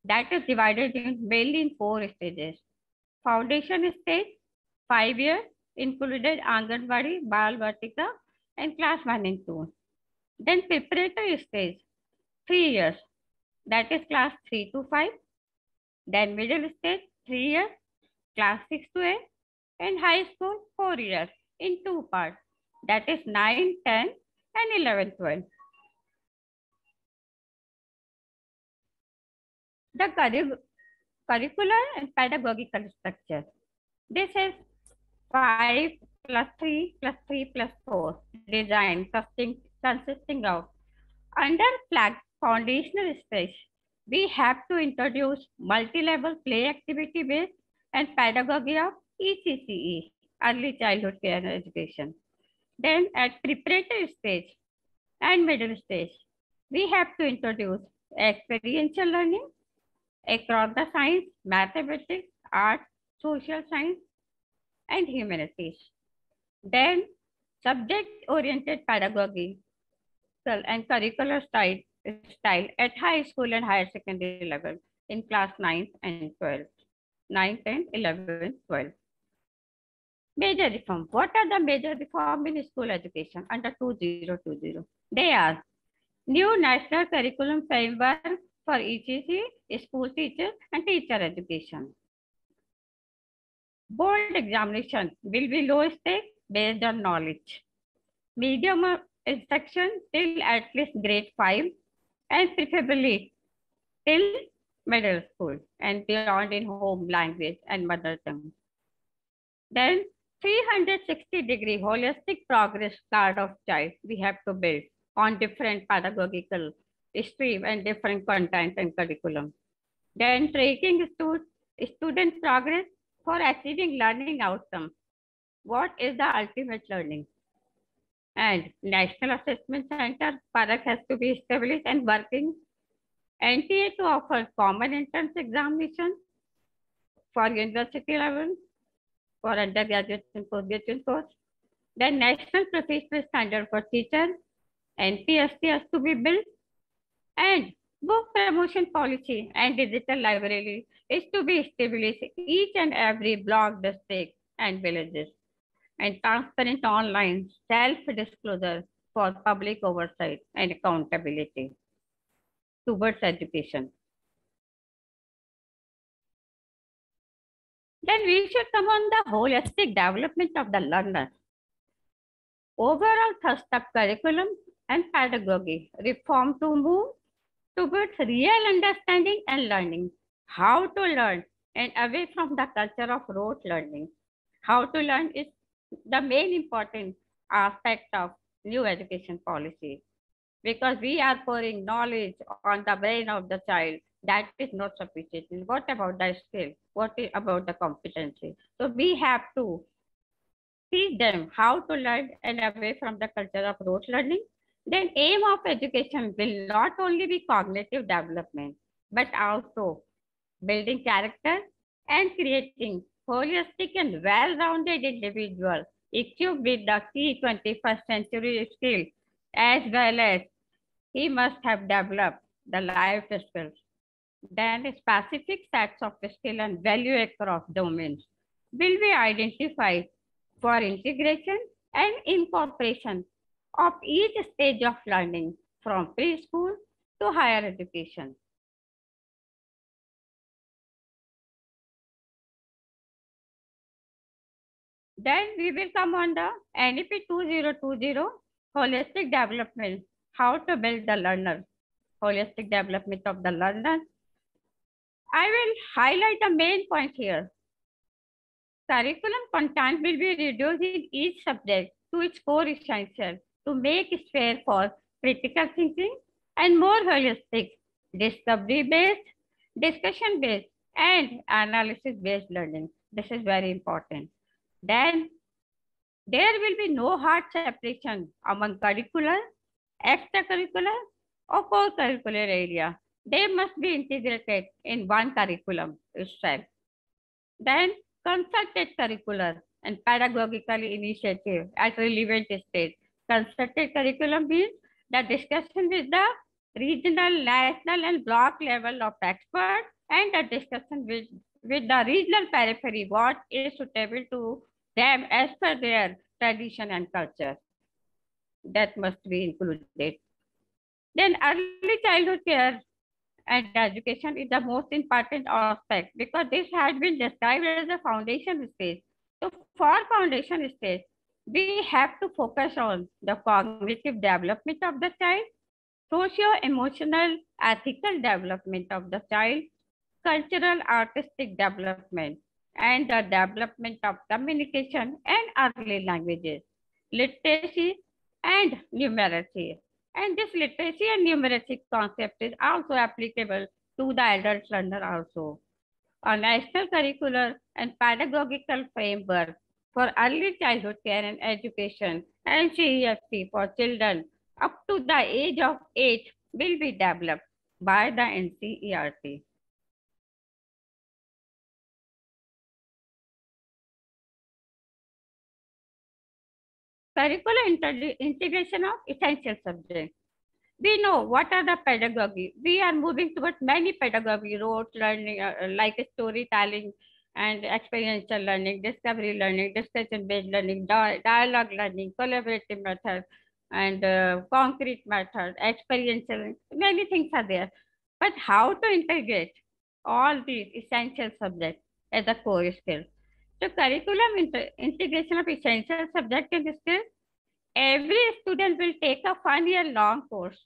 That is divided in mainly in four stages. Foundation stage, five years, included Anganwadi, Bal Vatika, and class 1 and 2. Then preparatory stage, three years, that is class 3 to 5. Then middle stage, three years, class 6 to 8, and high school, four years in two parts. That is 9, 10 and 11, 12. The curricular and pedagogical structure. This is 5 plus 3 plus 3 plus 4 design consisting, of under flag foundational stage. We have to introduce multi-level play activity based and pedagogy of ECCE early childhood care and education. Then at preparatory stage and middle stage, we have to introduce experiential learning across the science, mathematics, art, social science, and humanities. Then subject-oriented pedagogy and curricular style, style at high school and higher secondary level in class 9 and 12. 9, 10, 11, 12. Major reform. What are the major reform in school education under 2020? They are new national curriculum framework for ECC, school teachers and teacher education. Board examination will be low stake based on knowledge. Medium instruction till at least grade 5 and preferably till middle school and beyond in home language and mother tongue. Then 360 degree holistic progress card of child we have to build on different pedagogical stream and different content and curriculum. Then tracking stu student progress for achieving learning outcome. What is the ultimate learning? And National Assessment Center, PARAKH has to be established and working. NTA to offer common entrance examination for university level, for undergraduate and postgraduate course. Then National Professional Standard for teachers, NPST has to be built. And book promotion policy and digital library is to be established each and every block, district, and villages. And transparent online self-disclosure for public oversight and accountability towards education. Then we should come on the holistic development of the learner. Overall thrust of curriculum and pedagogy reform to move towards real understanding and learning, how to learn and away from the culture of rote learning. How to learn is the main important aspect of new education policy because we are pouring knowledge on the brain of the child that is not sufficient. What about the skill? What about the competency? So we have to teach them how to learn and away from the culture of rote learning. Then aim of education will not only be cognitive development, but also building character and creating holistic and well-rounded individual equipped with the key 21st century skills as well as he must have developed the life skills then specific sets of skill and value across domains will be identified for integration and incorporation of each stage of learning from preschool to higher education. Then we will come on the NEP 2020 holistic development, how to build the learner, holistic development of the learner I will highlight the main point here. Curriculum content will be reduced in each subject to its core essential to make it fair for critical thinking and more holistic, discovery-based, discussion-based, and analysis-based learning. This is very important. Then there will be no hard separation among curricular, extracurricular, or core curricular area they must be integrated in one curriculum itself. Then concerted curricular and pedagogical initiative at relevant stage. Concerted curriculum means the discussion with the regional, national, and block level of experts and the discussion with, with the regional periphery, what is suitable to them as per their tradition and culture. That must be included. Then early childhood care and education is the most important aspect because this has been described as a foundation stage. So for foundation stage, we have to focus on the cognitive development of the child, socio-emotional ethical development of the child, cultural artistic development, and the development of communication and early languages, literacy, and numeracy. And this literacy and numeracy concept is also applicable to the adult learner also. A national curricular and pedagogical framework for early childhood care and education and CEFT for children up to the age of 8 will be developed by the NCERT. Curricular integration of essential subjects. We know what are the pedagogy. We are moving towards many pedagogy, rote learning, uh, uh like storytelling and experiential learning, discovery learning, discussion-based learning, di dialogue learning, collaborative method, and uh, concrete method, experiential, many things are there. But how to integrate all these essential subjects as a core skill? So curriculum integration of essential subject and skills. Every student will take a one year long course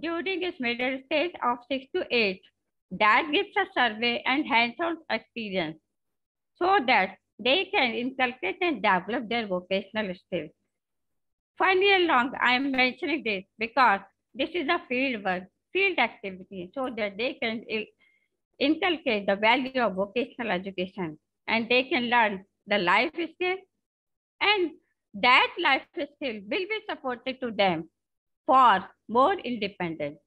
during his middle stage of six to eight. That gives a survey and hands-on experience so that they can inculcate and develop their vocational skills. One year long, I am mentioning this because this is a field work, field activity, so that they can inculcate the value of vocational education and they can learn the life skill and that life skill will be supported to them for more independence.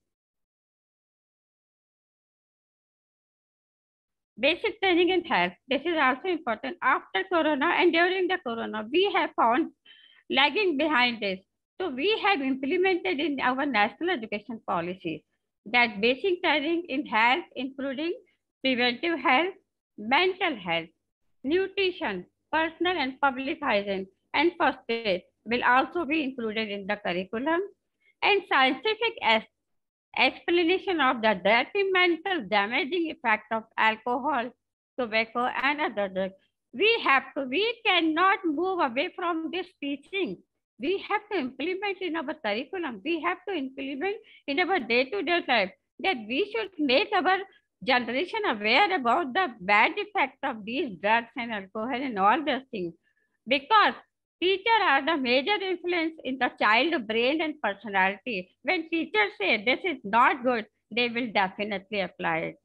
Basic training in health. This is also important. After Corona and during the Corona, we have found lagging behind this. So we have implemented in our national education policy that basic training in health, including preventive health, mental health, nutrition, personal and public hygiene, and first aid will also be included in the curriculum. And scientific explanation of the detrimental damaging effect of alcohol, tobacco, and other drugs. We have to, we cannot move away from this teaching. We have to implement in our curriculum. We have to implement in our day-to-day -day life that we should make our generation aware about the bad effect of these drugs and alcohol and all those things. Because teachers are the major influence in the child brain and personality. When teachers say this is not good, they will definitely apply it.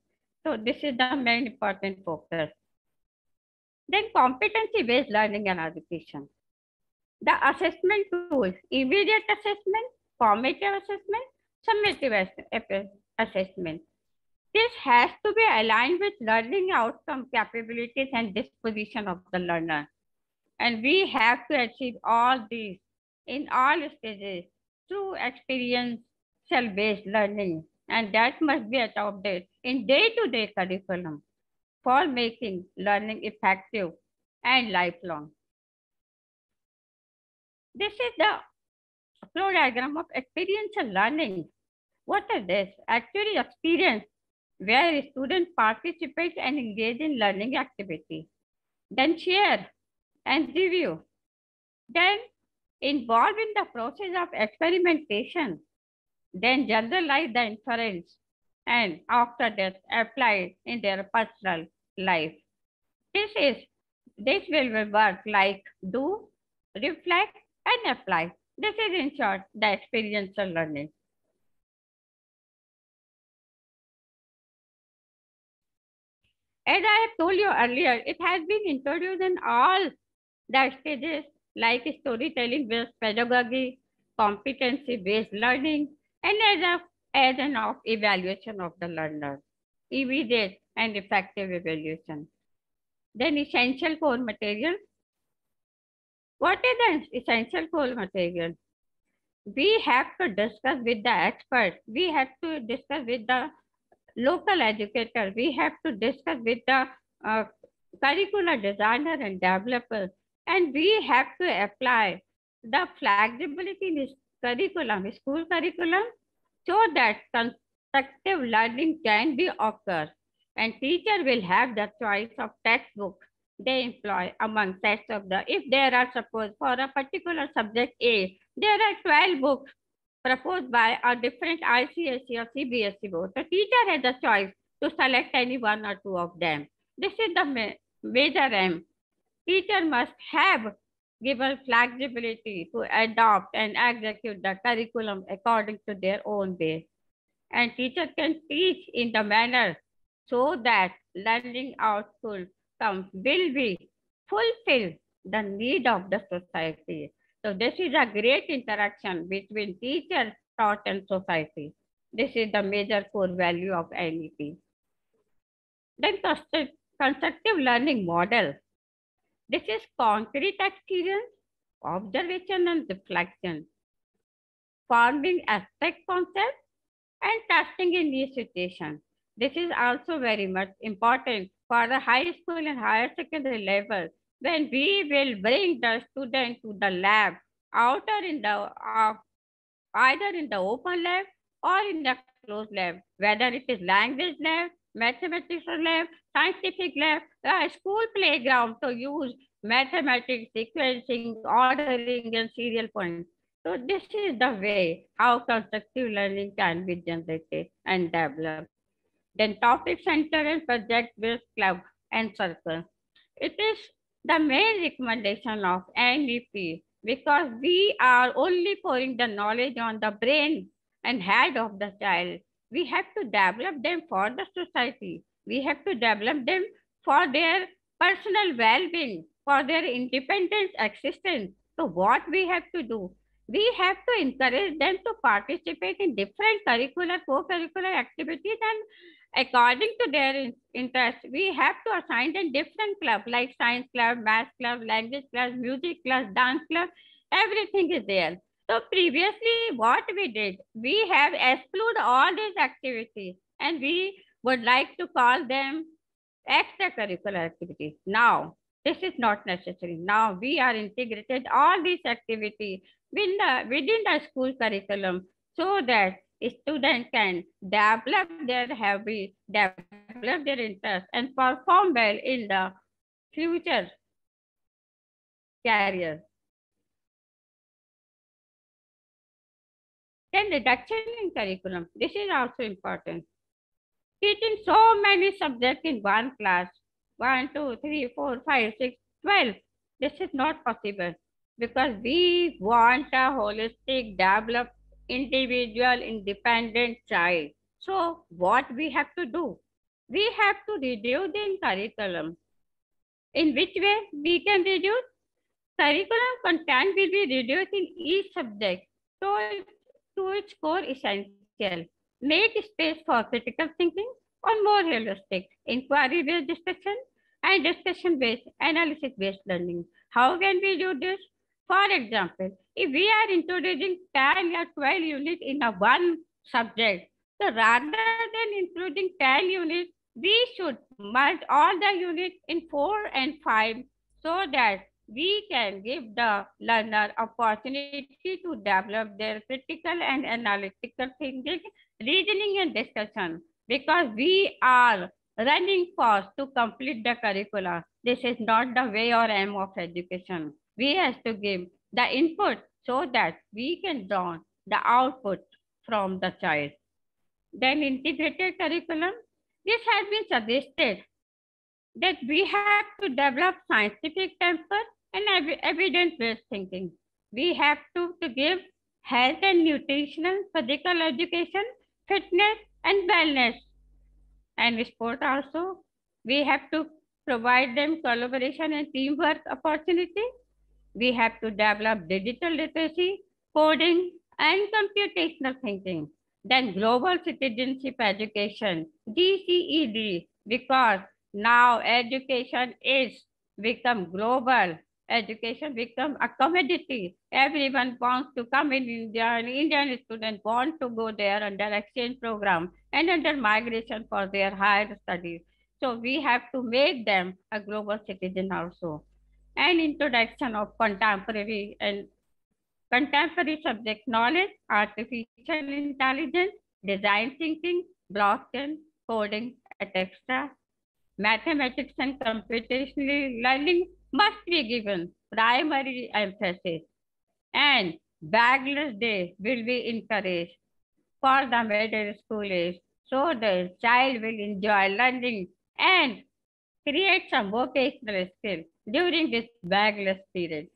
So this is the main important focus. Then competency-based learning and education. The assessment tools, immediate assessment, formative assessment, summative assessment. This has to be aligned with learning outcome capabilities and disposition of the learner. And we have to achieve all these in all stages through experiential-based learning. And that must be adopted in day-to-day -day curriculum for making learning effective and lifelong. This is the flow diagram of experiential learning. What is this? Actually, experience where students participate and engage in learning activity. Then share and review. Then involve in the process of experimentation. Then generalize the inference and after that apply in their personal life. This is this will work like do, reflect, and apply. This is in short the experiential learning. As I have told you earlier, it has been introduced in all the stages like storytelling based pedagogy, competency based learning, and as, a, as an of evaluation of the learner, immediate and effective evaluation. Then essential core material. What is the essential core material? We have to discuss with the expert. We have to discuss with the local educator, we have to discuss with the uh, curricular designer and developer, and we have to apply the flexibility in this curriculum, school curriculum, so that constructive learning can be occur. And teacher will have the choice of textbook they employ among sets of the, if there are suppose for a particular subject A, there are 12 books proposed by a different ICSE or CBSE board. The teacher has the choice to select any one or two of them. This is the ma major aim. Teacher must have given flexibility to adopt and execute the curriculum according to their own way. And teacher can teach in the manner so that learning outcomes will be fulfill the need of the society. So this is a great interaction between teacher, taught, and society. This is the major core value of NEP. Then constructive learning model. This is concrete experience, observation and reflection, forming abstract concepts and testing in new situations. This is also very much important for the high school and higher secondary level when we will bring the student to the lab, outer in the, uh, either in the open lab or in the closed lab, whether it is language lab, mathematics lab, scientific lab, a school playground to use mathematics, sequencing, ordering, and serial points. So this is the way how constructive learning can be generated and developed. Then topic center and project-based club and circle. It is the main recommendation of NEP because we are only pouring the knowledge on the brain and head of the child. We have to develop them for the society. We have to develop them for their personal well-being, for their independent existence. So what we have to do? We have to encourage them to participate in different curricular, co-curricular activities and according to their interest, we have to assign them different club like science club, math club, language club, music club, dance club, everything is there. So previously what we did, we have excluded all these activities and we would like to call them extracurricular activities. Now, this is not necessary. Now we are integrated all these activities within the, within the school curriculum so that students can develop their habits, develop their interest, and perform well in the future career. Then reduction in curriculum. This is also important. Teaching so many subjects in one class, one, two, three, four, five, six, twelve. This is not possible because we want a holistic, developed individual independent child. So what we have to do? We have to reduce the curriculum. In which way we can reduce? Curriculum content will be reduced in each subject so to its core essential. Make space for critical thinking or more realistic, inquiry-based discussion and discussion-based, analysis-based learning. How can we do this? For example, if we are introducing 10 or 12 units in a one subject, so rather than including 10 units, we should merge all the units in 4 and 5 so that we can give the learner opportunity to develop their critical and analytical thinking, reasoning and discussion because we are running fast to complete the curricula. This is not the way or aim of education we have to give the input so that we can draw the output from the child. Then integrated curriculum, this has been suggested that we have to develop scientific temper and evidence-based thinking. We have to, to give health and nutritional, physical education, fitness and wellness. And sport also, we have to provide them collaboration and teamwork opportunity we have to develop digital literacy, coding, and computational thinking. Then global citizenship education, GCED, because now education is become global. Education become a commodity. Everyone wants to come in India, and Indian students want to go there under exchange program and under migration for their higher studies. So we have to make them a global citizen also and introduction of contemporary and contemporary subject knowledge, artificial intelligence, design thinking, blockchain, coding, etc. Mathematics and computational learning must be given primary emphasis and bagless day will be encouraged for the middle school age so the child will enjoy learning and create some vocational skills during this bagless period.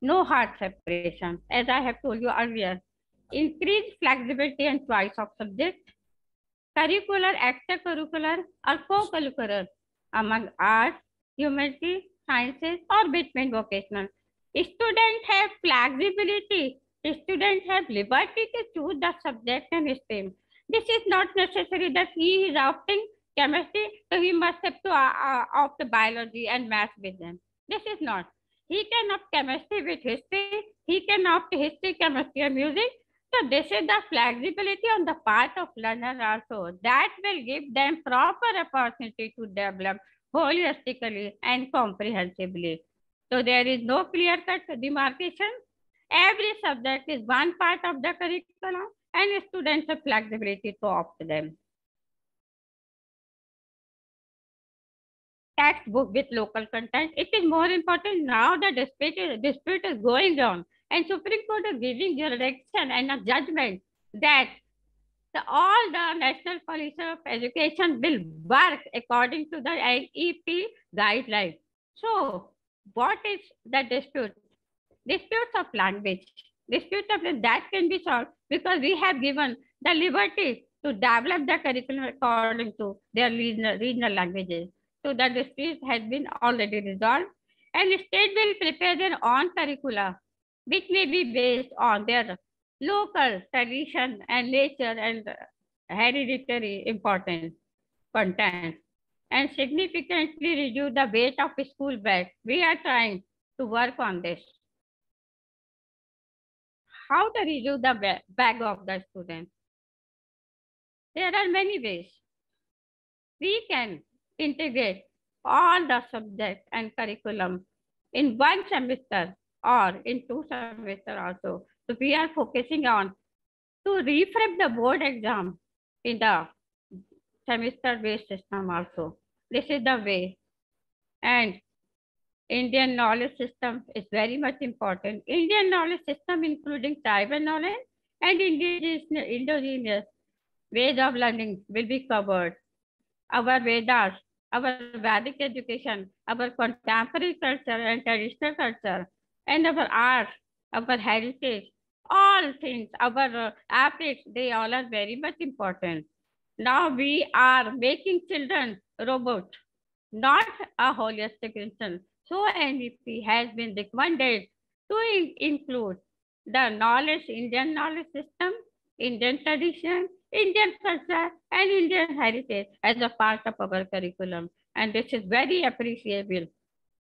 No hard separation, as I have told you earlier. Increased flexibility and choice of subject, curricular, extracurricular, or co-curricular among arts, humanities, sciences, or between vocational. Students have flexibility. Students have liberty to choose the subject and stream. This is not necessary that he is opting chemistry, so he must have to uh, uh, opt biology and math with them. This is not. He can opt chemistry with history. He can opt history, chemistry, and music. So this is the flexibility on the part of learner also. That will give them proper opportunity to develop holistically and comprehensively. So there is no clear-cut demarcation. Every subject is one part of the curriculum and students have flexibility to opt them. Textbook with local content. It is more important now that dispute dispute is going on and Supreme Court is giving direction and a judgment that the, all the National Policy of Education will work according to the IEP guidelines. So what is the dispute? Disputes of language. Dispute of that can be solved because we have given the liberty to develop the curriculum according to their regional, regional languages. So the dispute has been already resolved and the state will prepare their own curricula which may be based on their local tradition and nature and hereditary importance content and significantly reduce the weight of school bag. We are trying to work on this. How to reduce the bag of the student? There are many ways. We can integrate all the subjects and curriculum in one semester or in two semester also. So we are focusing on to reframe the board exam in the semester-based system also. This is the way. And Indian knowledge system is very much important. Indian knowledge system including tribal knowledge and indigenous, indigenous ways of learning will be covered. Our Vedas, our Vedic education, our contemporary culture and traditional culture, and our art, our heritage, all things, our uh, epics, they all are very much important. Now we are making children robots, not a holistic institution. So NEP has been recommended to in include the knowledge, Indian knowledge system, Indian tradition, Indian culture, and Indian heritage as a part of our curriculum. And this is very appreciable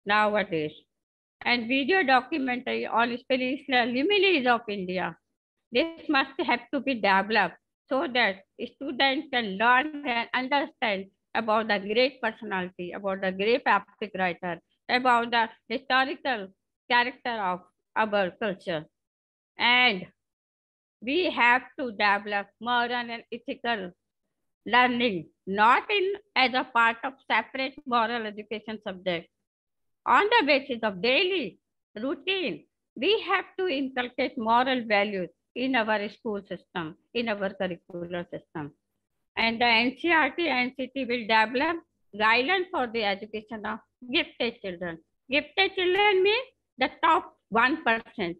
nowadays. And video documentary on spiritual luminaries of India. This must have to be developed so that students can learn and understand about the great personality, about the great epic writer, about the historical character of our culture. And we have to develop moral and ethical learning, not in as a part of separate moral education subject. On the basis of daily routine, we have to inculcate moral values in our school system, in our curricular system. And the NCERT NCT will develop guidelines for the education of gifted children. Gifted children means the top 1%.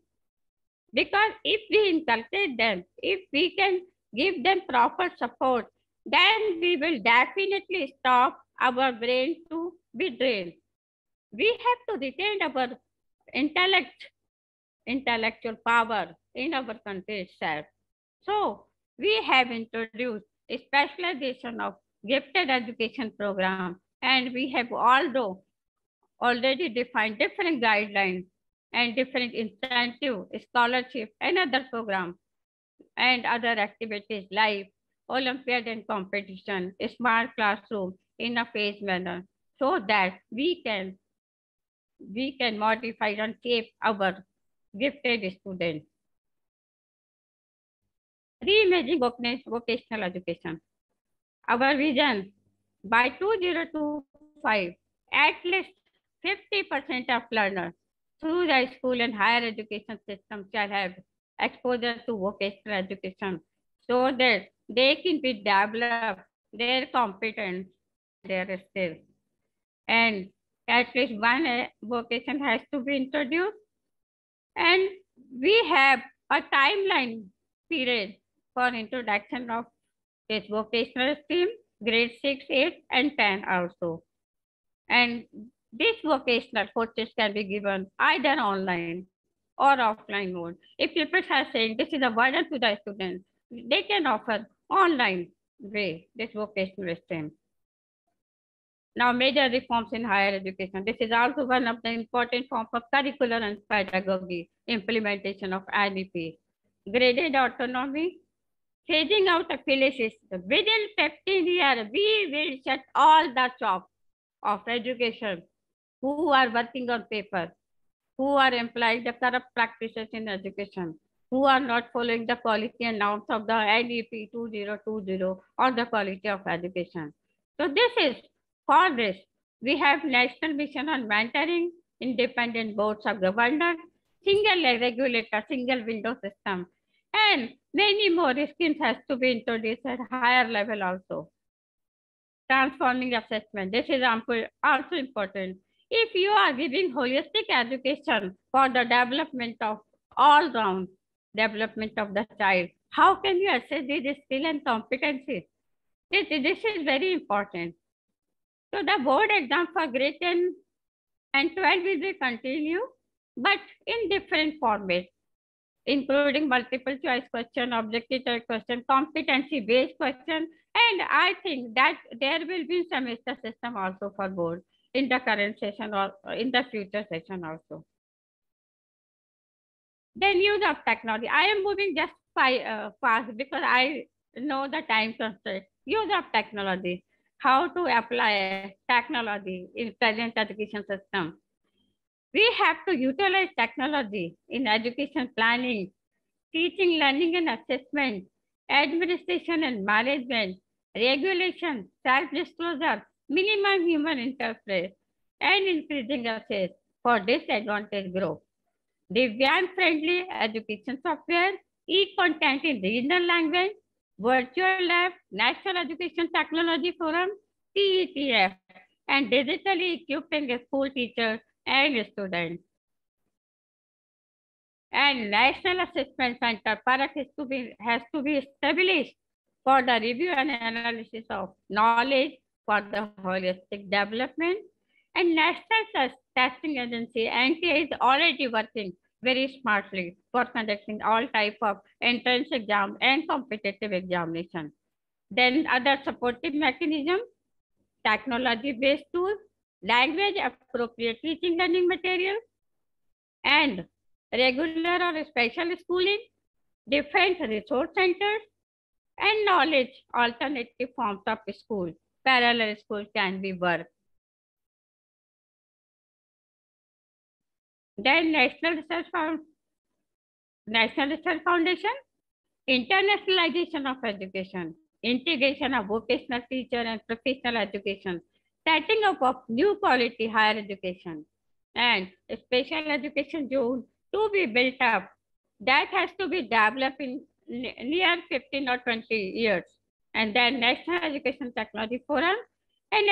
Because if we inculcate them, if we can give them proper support, then we will definitely stop our brain to be drained. We have to retain our intellect, intellectual power in our country itself. So we have introduced a specialization of gifted education program and we have although already defined different guidelines and different incentive, scholarship and other programs and other activities like Olympiad and competition, smart classroom in a phased manner so that we can we can modify and shape our gifted students. Reimaging vocational education. Our vision by 2025, at least 50% of learners through the school and higher education system shall have exposure to vocational education so that they can be develop their competence, their skills. And at least one eh, vocation has to be introduced. And we have a timeline period for introduction of this vocational stream, grade 6, 8, and 10 also. And this vocational courses can be given either online or offline mode. If people are saying this is a burden to the students, they can offer online way this vocational stream. Now, major reforms in higher education. This is also one of the important forms of curricular and pedagogy implementation of NEP. Graded autonomy, phasing out affiliations. Within 15 years, we will shut all the shops of education who are working on paper, who are employing the corrupt practices in education, who are not following the quality and norms of the NEP 2020 or the quality of education. So this is for this. We have National Mission on Mentoring, Independent Boards of Governance, Single Regulator, Single Window System, and many more schemes has to be introduced at higher level also. Transforming assessment. This is also important if you are giving holistic education for the development of all round development of the child, how can you assess these skill and competencies? This, this is very important. So the board exam for grade 10 and 12 will be continue, but in different formats, including multiple choice question, objective choice question, competency based question, and I think that there will be semester system also for board in the current session or in the future session also. Then use of technology. I am moving just by, uh, fast because I know the time constraint. Use of technology. How to apply technology in present education system. We have to utilize technology in education planning, teaching, learning and assessment, administration and management, regulation, self-disclosure, minimum human interface, and increasing access for disadvantaged group. Divyang-friendly education software, e-content in regional language, virtual lab, National Education Technology Forum, NETF, and digitally equipping school teachers and students. And National Assessment Center PARAKH has to be, has to be established for the review and analysis of knowledge for the holistic development. And National Testing Agency, NTA, is already working very smartly for conducting all type of entrance exam and competitive examination. Then other supportive mechanism, technology-based tools, language appropriate teaching learning material, and regular or special schooling, different resource centers, and knowledge alternative forms of school. Parallel school can be worked. Then National Research Found National Research Foundation, internationalization of education, integration of vocational teacher and professional education, setting up of new quality higher education, and special education zone to be built up. That has to be developed in near 15 or 20 years. And then National Education Technology Forum and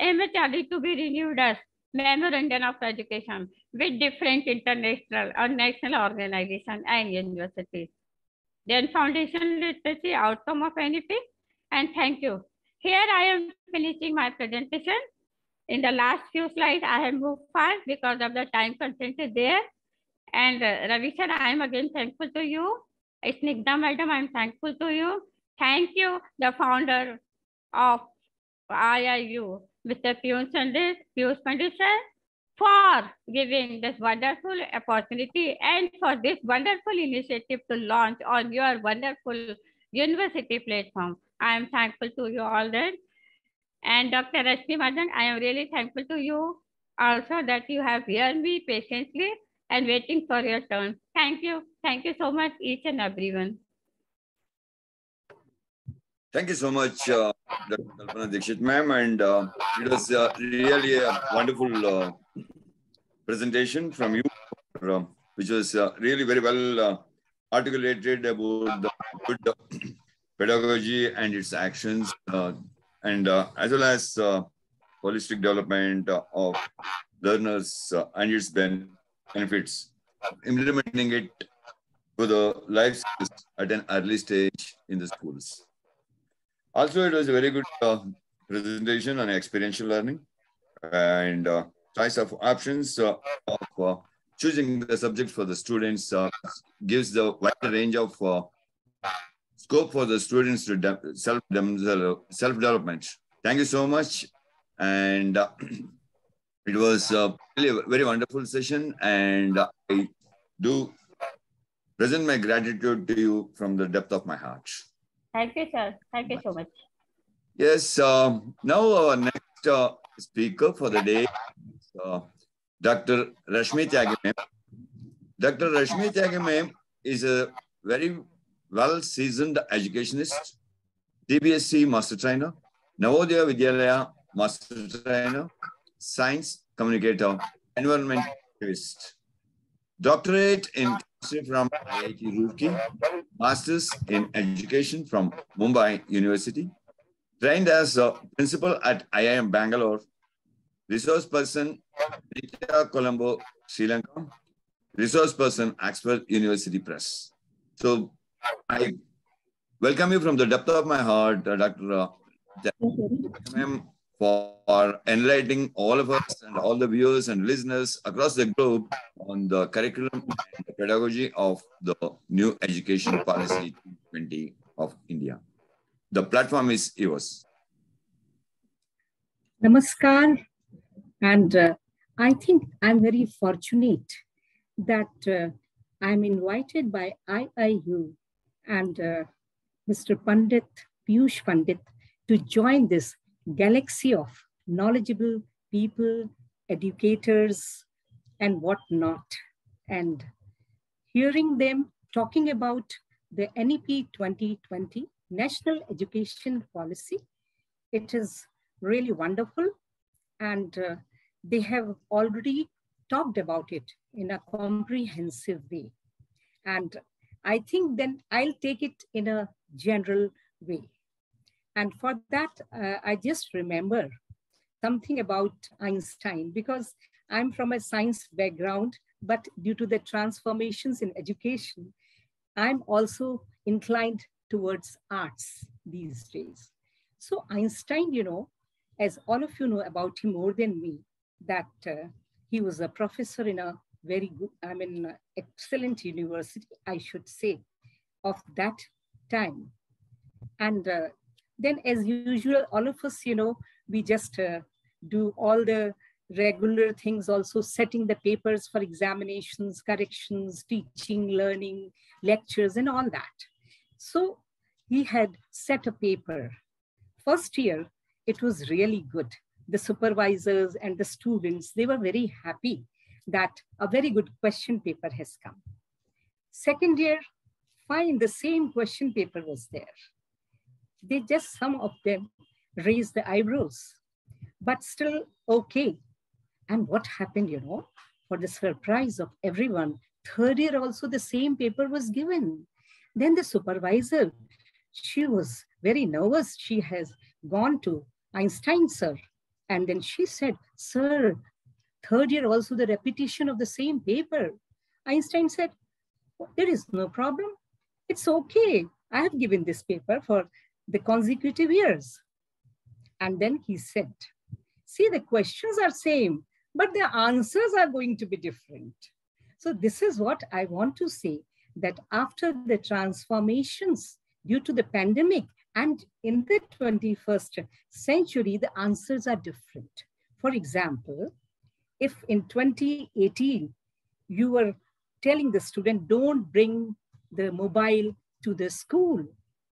MHRD to be renewed as Memorandum of Education with different international or national organizations and universities. Then Foundation Literacy Outcome of anything. And thank you. Here I am finishing my presentation. In the last few slides, I have moved fast because of the time constraint is there. And uh, Ravi sir, I am again thankful to you. Snigdha madam, I am thankful to you. Thank you, the founder of IIU, Mr. Peeyush Pandit, Pandit sir, for giving this wonderful opportunity and for this wonderful initiative to launch on your wonderful university platform. I am thankful to you all that. And Dr. Rashmi Madan, I am really thankful to you also that you have heard me patiently and waiting for your turn. Thank you. Thank you so much, each and everyone. Thank you so much, uh, Dr. Kalpana Dikshit, ma'am. And uh, it was uh, really a wonderful uh, presentation from you, uh, which was uh, really very well articulated about the good pedagogy and its actions, and as well as holistic development of learners and its benefits, implementing it for the life at an early stage in the schools. Also, it was a very good uh, presentation on experiential learning and uh, choice of options uh, of uh, choosing the subject for the students uh, gives the wide range of uh, scope for the students to de- self self development. Thank you so much, and *clears throat* it was really a very wonderful session, and I do present my gratitude to you from the depth of my heart. Thank you, sir. Thank you so much. Yes, um, now our next uh, speaker for the day is uh, Dr. Rashmi Tyagi Dr. Rashmi Tyagi is a very well-seasoned educationist, CBSE master trainer, Navodaya Vidyalaya master trainer, science communicator, environment activist. Doctorate in from IIT Roorkee, masters in education from Mumbai University, trained as a principal at IIM Bangalore, Resource person, Rita Colombo, Sri Lanka. Resource person, Oxford University Press. So I welcome you from the depth of my heart, uh, Dr. Uh, Ma'am, for enlightening all of us and all the viewers and listeners across the globe on the curriculum and the pedagogy of the new education policy 20 of India. The platform is yours. Namaskar. And uh, I think I'm very fortunate that uh, I'm invited by IIU and uh, Mr. Pandit, Peeyush Pandit, to join this galaxy of knowledgeable people, educators, and whatnot. And hearing them talking about the NEP 2020, National Education Policy, it is really wonderful. And uh, they have already talked about it in a comprehensive way. And I think then I'll take it in a general way. And for that, uh, I just remember something about Einstein because I'm from a science background, but due to the transformations in education, I'm also inclined towards arts these days. So Einstein, you know, as all of you know about him more than me, that uh, he was a professor in a very good, I mean, excellent university, I should say, of that time. And uh, then as usual, all of us, you know, we just uh, do all the regular things also setting the papers for examinations, corrections, teaching, learning, lectures and all that. So he had set a paper. First year, it was really good. The supervisors and the students, they were very happy that a very good question paper has come. Second year, fine, the same question paper was there they just, some of them raised the eyebrows, but still okay. And what happened, you know, for the surprise of everyone, third year also the same paper was given. Then the supervisor, she was very nervous. She has gone to Einstein, sir. And then she said, sir, third year also the repetition of the same paper. Einstein said, there is no problem. It's okay. I have given this paper for the consecutive years. And then he said, see, the questions are same, but the answers are going to be different. So this is what I want to say, that after the transformations due to the pandemic and in the 21st century, the answers are different. For example, if in 2018, you were telling the student, don't bring the mobile to the school,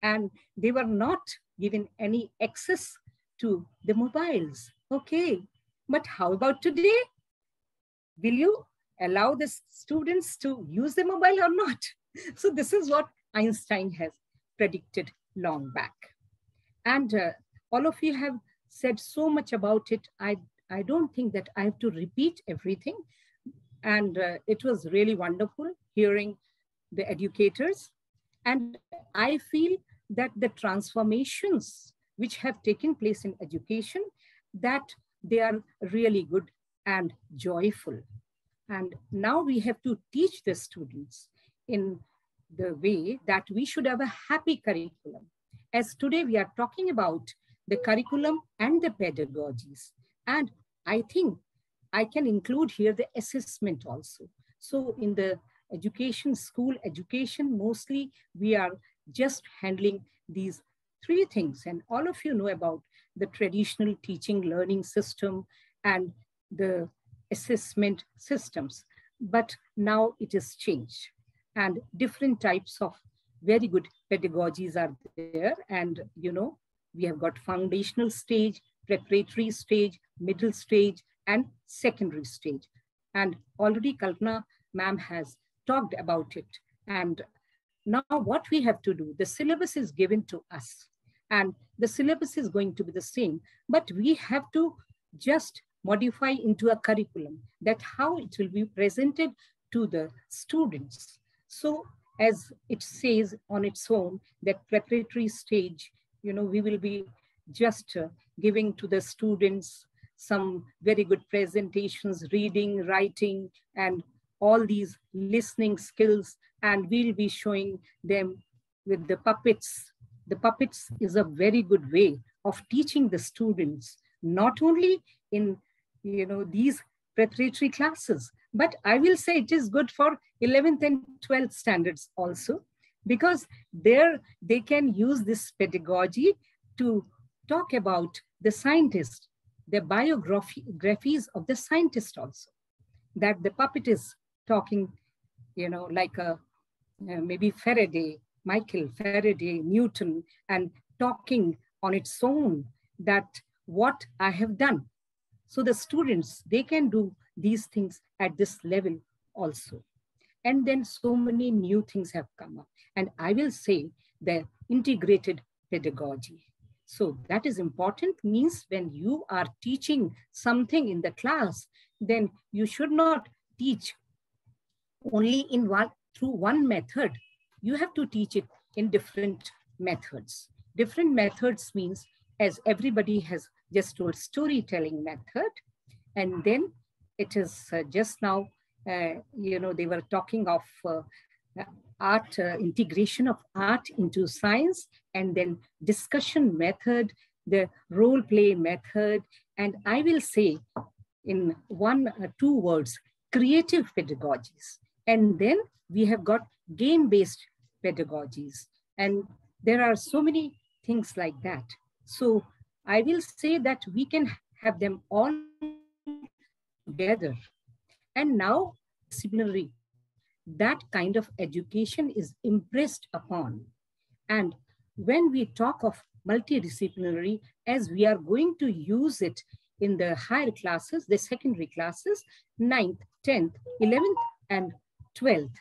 and they were not given any access to the mobiles. Okay, but how about today? Will you allow the students to use the mobile or not? *laughs* So this is what Einstein has predicted long back. And uh, all of you have said so much about it. I, I don't think that I have to repeat everything. And uh, it was really wonderful hearing the educators. And I feel that the transformations which have taken place in education, that they are really good and joyful. And now we have to teach the students in the way that we should have a happy curriculum. As today we are talking about the curriculum and the pedagogies. And I think I can include here the assessment also. So in the education, school education, mostly we are just handling these three things. And all of you know about the traditional teaching learning system and the assessment systems. But now it is changed and different types of very good pedagogies are there. And, you know, we have got foundational stage, preparatory stage, middle stage, and secondary stage. And already Kalpana ma'am has talked about it. And now what we have to do, the syllabus is given to us and the syllabus is going to be the same, but we have to just modify into a curriculum that how it will be presented to the students. So as it says on its own, that preparatory stage, you know, we will be just uh, giving to the students some very good presentations, reading, writing, and all these listening skills. And we'll be showing them with the puppets. The puppets is a very good way of teaching the students, not only in you know these preparatory classes, but I will say it is good for 11th and 12th standards also, because there they can use this pedagogy to talk about the scientist, the biographies of the scientist also, that the puppet is talking, you know, like a, uh, maybe Faraday, Michael, Faraday, Newton, and talking on its own that what I have done. So the students, they can do these things at this level also. And then so many new things have come up. And I will say the integrated pedagogy. So that is important means when you are teaching something in the class, then you should not teach only in one through one method. You have to teach it in different methods. Different methods means as everybody has just told storytelling method. And then it is uh, just now, uh, you know, they were talking of uh, art, uh, integration of art into science, and then discussion method, the role play method, and I will say in one, uh, two words, creative pedagogies. And then we have got game-based pedagogies. And there are so many things like that. So I will say that we can have them all together. And now disciplinary that kind of education is impressed upon. And when we talk of multidisciplinary, as we are going to use it in the higher classes, the secondary classes, 9th, 10th, 11th, and 12th.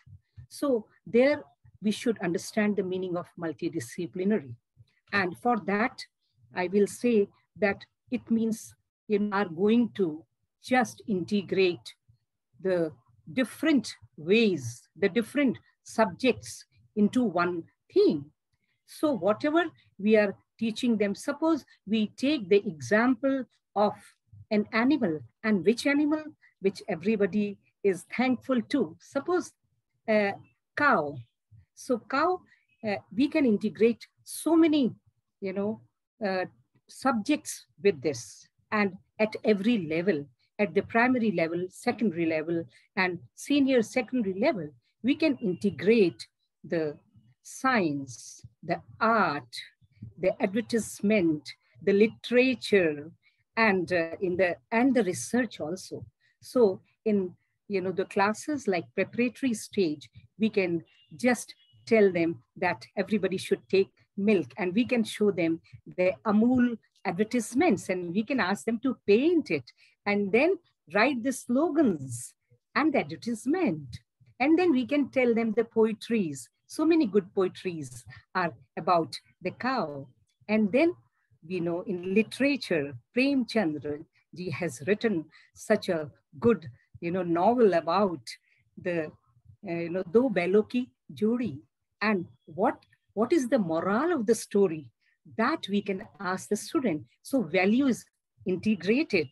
So there we should understand the meaning of multidisciplinary. And for that, I will say that it means you are going to just integrate the different ways, the different subjects into one theme. So whatever we are teaching them, suppose we take the example of an animal and which animal, which everybody is thankful to. Suppose a cow. So cow, uh, we can integrate so many, you know, uh, subjects with this and at every level at the primary level, secondary level, and senior secondary level, we can integrate the science, the art, the advertisement, the literature, and uh, in the and the research also. So in you know the classes like preparatory stage, we can just tell them that everybody should take milk, and we can show them the Amul advertisements, and we can ask them to paint it and then write the slogans and the advertisement. And then we can tell them the poetries. So many good poetries are about the cow. And then we know in literature, Prem Chandra ji has written such a good, you know, novel about the, uh, you know, Do Beloki Jodi. And what, what is the moral of the story? That we can ask the student. So value is integrated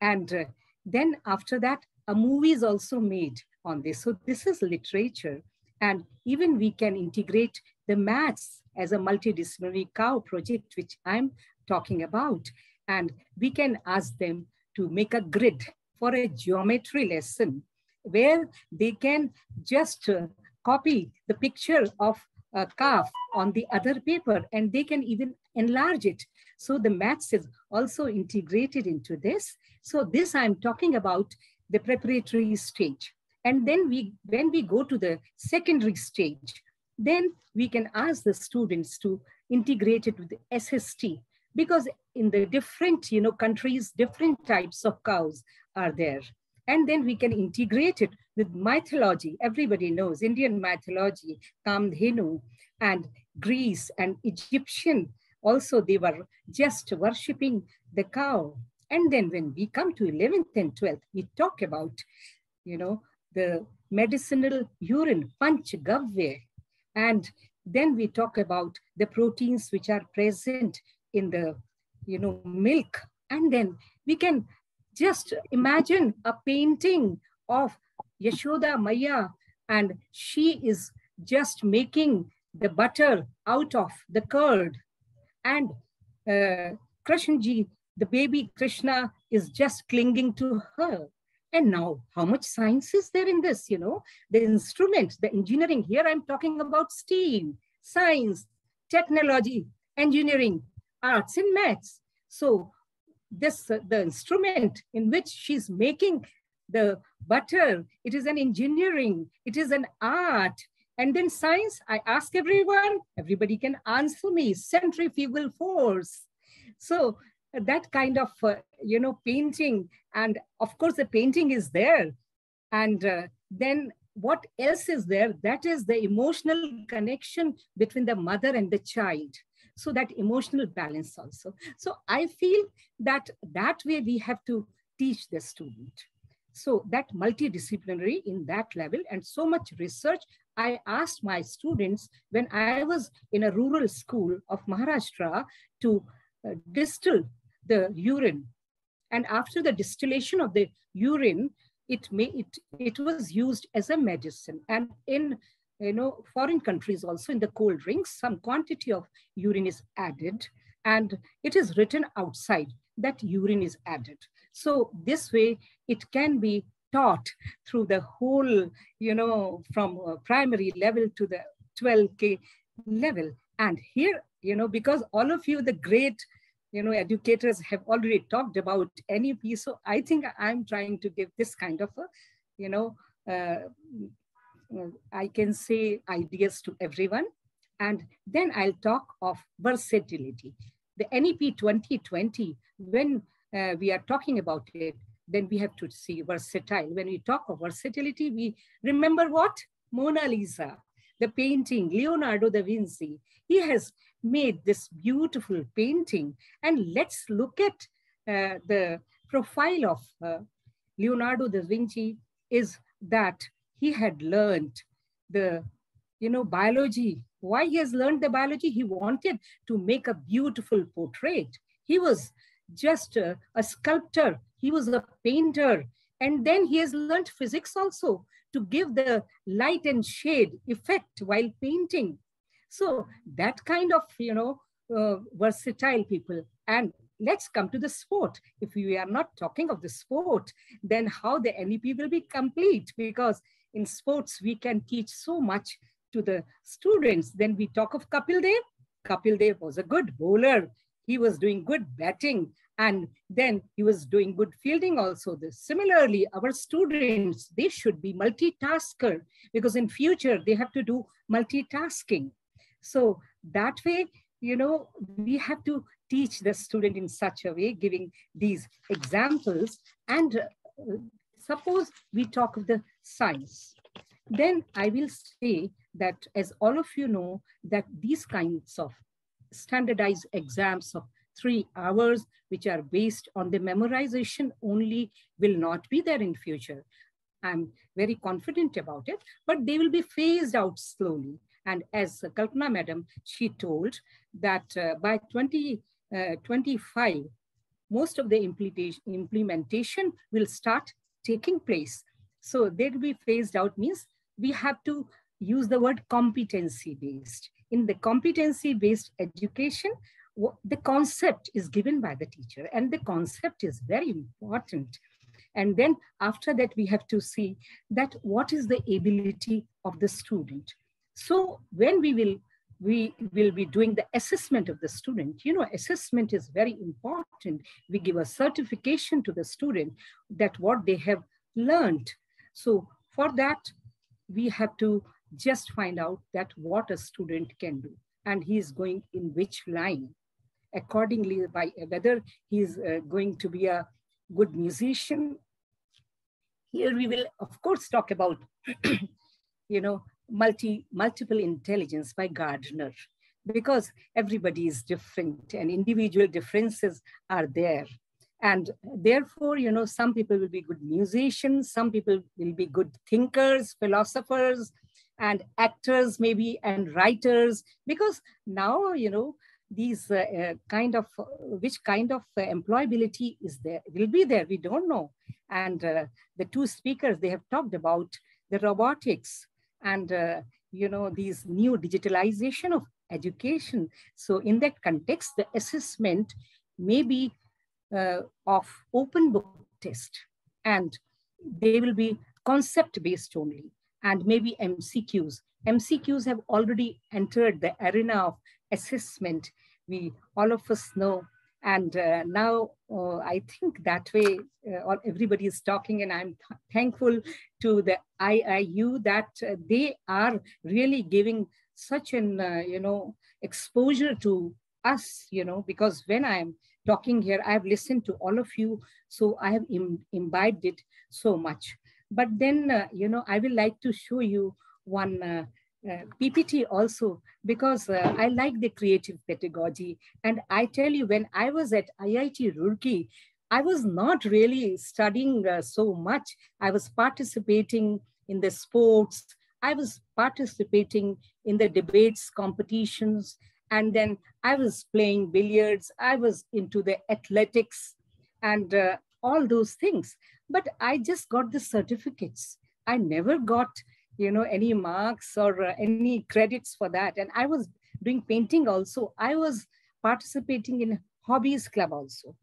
and uh, then after that, a movie is also made on this. So this is literature. And even we can integrate the maths as a multidisciplinary cow project, which I'm talking about. And we can ask them to make a grid for a geometry lesson where they can just uh, copy the picture of a calf on the other paper and they can even enlarge it. So the maths is also integrated into this. So this I'm talking about the preparatory stage. And then we, when we go to the secondary stage, then we can ask the students to integrate it with SST because in the different you know, countries, different types of cows are there. And then we can integrate it with mythology. Everybody knows Indian mythology, Kamdhenu, and Greece and Egyptian. Also, they were just worshipping the cow. And then when we come to 11th and 12th, we talk about, you know, the medicinal urine, panchgavya. And then we talk about the proteins which are present in the, you know, milk. And then we can just imagine a painting of Yashoda Maya, and she is just making the butter out of the curd. And uh, Krishnji, the baby Krishna, is just clinging to her. And now, how much science is there in this? You know, the instrument, the engineering. Here I'm talking about STEAM, science, technology, engineering, arts, and maths. So this uh, the instrument in which she's making the butter it is an engineering it is an art. And then science i ask everyone everybody can answer me centrifugal force. So that kind of uh, you know painting and of course the painting is there. And uh, then what else is there? That is the emotional connection between the mother and the child so that emotional balance also. So i feel that that way we have to teach the student. So that multidisciplinary in that level and so much research i asked my students when i was in a rural school of maharashtra to uh, distill the urine. And after the distillation of the urine it may it it was used as a medicine. And in you know, foreign countries also in the cold drinks, some quantity of urine is added and it is written outside that urine is added. So this way it can be taught through the whole, you know, from primary level to the 12K level. And here, you know, because all of you, the great, you know, educators have already talked about NEP. So I think I'm trying to give this kind of a, you know, uh, I can say ideas to everyone. And then I'll talk of versatility. The NEP 2020, when uh, we are talking about it, then we have to see versatile. When we talk of versatility, we remember what? Mona Lisa, the painting, Leonardo da Vinci. He has made this beautiful painting. And let's look at uh, the profile of uh, Leonardo da Vinci is that he had learned the, you know, biology. Why he has learned the biology? He wanted to make a beautiful portrait. He was just a, a sculptor. He was a painter. And then he has learned physics also to give the light and shade effect while painting. So that kind of, you know, uh, versatile people. And let's come to the sport. If we are not talking of the sport, then how the NEP will be complete? Because in sports, we can teach so much to the students. Then we talk of Kapil Dev. Kapil Dev was a good bowler. He was doing good batting and then he was doing good fielding also. This. Similarly, our students, they should be multitasker because in future they have to do multitasking. So that way, you know, we have to teach the student in such a way, giving these examples and uh, Suppose we talk of the science. Then I will say that as all of you know, that these kinds of standardized exams of three hours, which are based on the memorization only will not be there in future. I'm very confident about it, but they will be phased out slowly. And as Kalpana madam, she told that uh, by 2025, uh, most of the implementation will start taking place. So they will be phased out means we have to use the word competency based. In the competency based education, the concept is given by the teacher and the concept is very important. And then after that, we have to see that what is the ability of the student. So when we will we will be doing the assessment of the student. You know, assessment is very important. We give a certification to the student that what they have learned. So for that, we have to just find out that what a student can do. And he is going in which line. Accordingly by whether he is uh, going to be a good musician here we will of course talk about *clears throat* you know multi multiple intelligence by gardner. Because everybody is different and individual differences are there and therefore you know some people will be good musicians some people will be good thinkers philosophers and actors maybe and writers because now you know these uh, uh, kind of, uh, which kind of employability is there, will be there, we don't know. And uh, the two speakers, they have talked about the robotics and, uh, you know, these new digitalization of education. So in that context, the assessment may be of open book test and they will be concept based only and maybe MCQs. MCQs have already entered the arena of assessment. We all of us know, and uh, now uh, I think that way uh, everybody is talking, and I'm th thankful to the IIU that uh, they are really giving such an uh, you know exposure to us, you know, because when I'm talking here, I've listened to all of you, so I have Im imbibed it so much. But then, uh, you know, I will like to show you one uh, uh, PPT also because uh, I like the creative pedagogy. And I tell you, when I was at IIT Roorkee, I was not really studying uh, so much. I was participating in the sports. I was participating in the debates, competitions, and then I was playing billiards. I was into the athletics and uh, all those things but I just got the certificates. I never got, you know, any marks or uh, any credits for that. And I was doing painting also. I was participating in hobbies club also.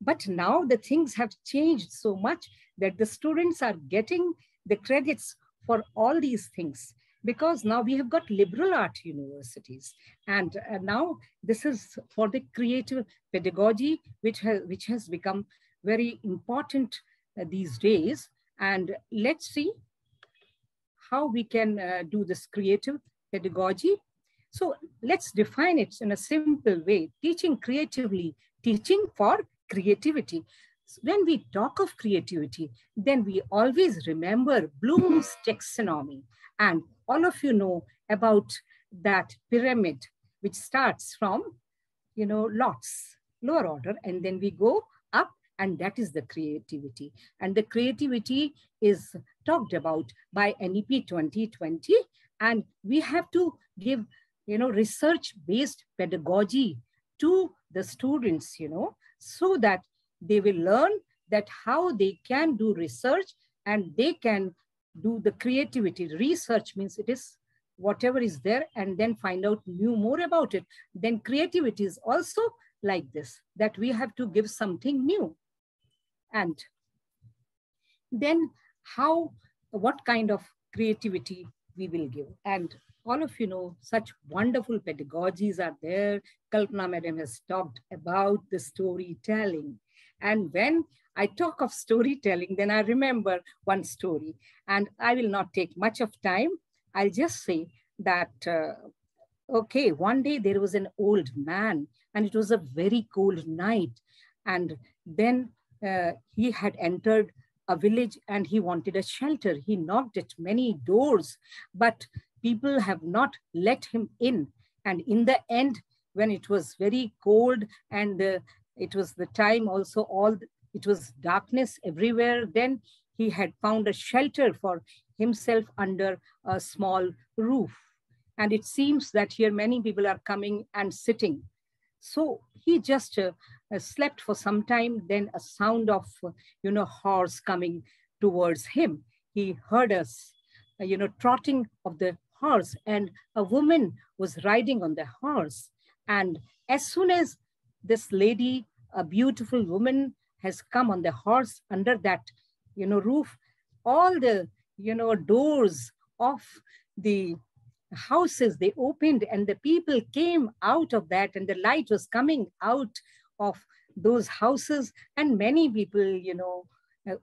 But now the things have changed so much that the students are getting the credits for all these things because now we have got liberal art universities and uh, now this is for the creative pedagogy which has which has become very important uh, these days. And let's see how we can uh, do this creative pedagogy. So let's define it in a simple way, teaching creatively, teaching for creativity. When we talk of creativity, then we always remember Bloom's taxonomy. And all of you know about that pyramid, which starts from, you know, lots, lower order, and then we go up and that is the creativity. And the creativity is talked about by NEP 2020. And we have to give, you know, research-based pedagogy to the students, you know, so that they will learn that how they can do research and they can do the creativity. Research means it is whatever is there and then find out new more about it. Then creativity is also like this, that we have to give something new. And then how, what kind of creativity we will give. And all of you know, such wonderful pedagogies are there. Kalpana madam has talked about the storytelling. And when I talk of storytelling, then I remember one story. And I will not take much of time. I'll just say that, uh, okay, one day there was an old man and it was a very cold night. And then uh, he had entered a village and he wanted a shelter. He knocked at many doors, but people have not let him in. And in the end, when it was very cold and uh, it was the time also all, it was darkness everywhere, then he had found a shelter for himself under a small roof. And it seems that here many people are coming and sitting. So he just uh, uh, slept for some time, then a sound of, you know, horse coming towards him. He heard us, uh, you know, trotting of the horse and a woman was riding on the horse. And as soon as this lady, a beautiful woman has come on the horse under that, you know, roof, all the, you know, doors of the houses, they opened and the people came out of that and the light was coming out of those houses and many people, you know,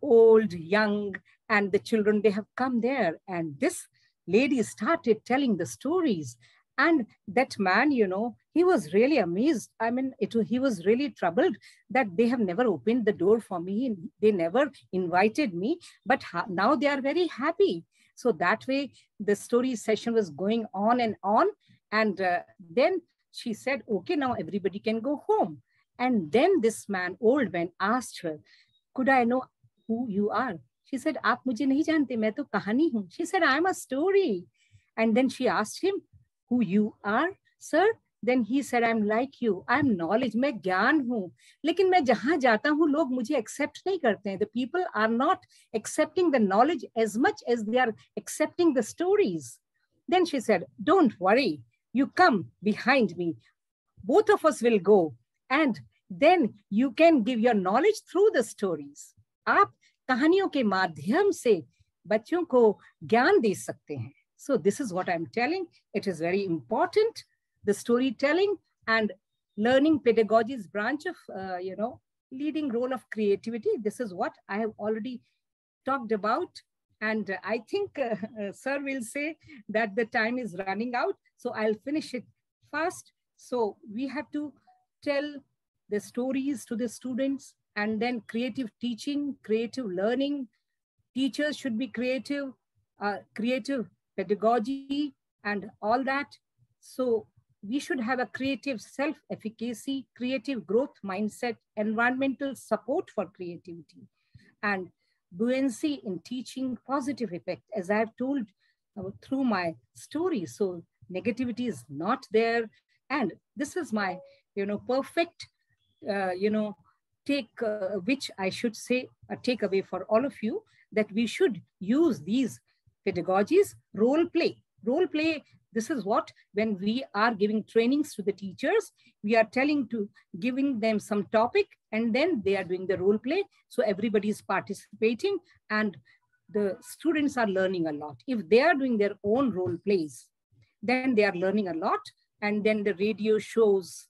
old, young, and the children, they have come there. And this lady started telling the stories. And that man, you know, he was really amazed. I mean, it, he was really troubled that they have never opened the door for me. They never invited me, but now they are very happy. So that way, the story session was going on and on. And uh, then she said, okay, now everybody can go home. And then this man, old man, asked her, could I know who you are? She said, "Aap mujhe nahi jante, main to kahani hu." She said, "I'm a story." And then she asked him, "Who you are, sir?" Then he said I am like you I am knowledge मैं ज्ञान हूँ. लेकिन मैं जहाँ जाता हूँ लोग मुझे एक्सेप्ट नहीं करते हैं. The people are not accepting the knowledge as much as they are accepting the stories then she said don't worry you come behind me. Both of us will go. And then you can give your knowledge through the stories. आप कहानियों के माध्यम से बच्चों को ज्ञान दे सकते हैं। So this is what i'm telling. It is very important the storytelling and learning pedagogies branch of uh, you know leading role of creativity. This is what i have already talked about. And uh, i think uh, uh, sir will say that the time is running out. So i'll finish it fast so we have to tell the stories to the students and then creative teaching creative learning. Teachers should be creative uh, creative pedagogy and all that. So we should have a creative self-efficacy creative growth mindset environmental support for creativity. And buoyancy in teaching positive effect as i've told uh, through my story. So negativity is not there. And this is my you know perfect uh, you know take uh, which i should say a takeaway for all of you that we should use these pedagogies role play. Role play this is what when we are giving trainings to the teachers we are telling to giving them some topic and then they are doing the role play. So everybody is participating and the students are learning a lot. If they are doing their own role plays then they are learning a lot and then the radio shows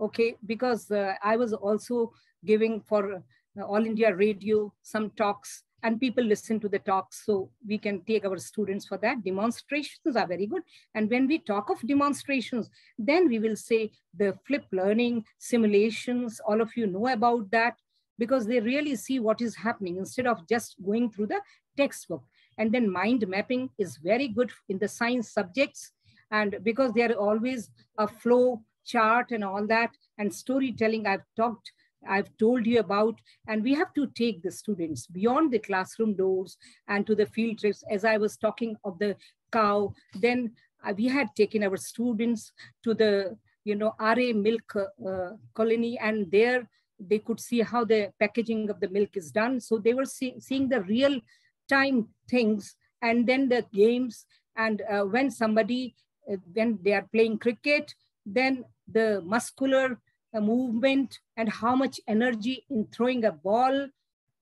okay? Because uh, i was also giving for uh, all india radio some talks and people listen to the talks so we can take our students for that. Demonstrations are very good. And when we talk of demonstrations then we will say the flip learning simulations all of you know about that because they really see what is happening instead of just going through the textbook. And then mind mapping is very good in the science subjects and because there are always a flow chart and all that and storytelling i've talked I've told you about, and we have to take the students beyond the classroom doors and to the field trips. As I was talking of the cow, then uh, we had taken our students to the, you know, Aarey milk uh, colony, and there they could see how the packaging of the milk is done. So they were see, seeing the real time things, and then the games. And uh, when somebody, uh, when they are playing cricket, then the muscular a movement and how much energy in throwing a ball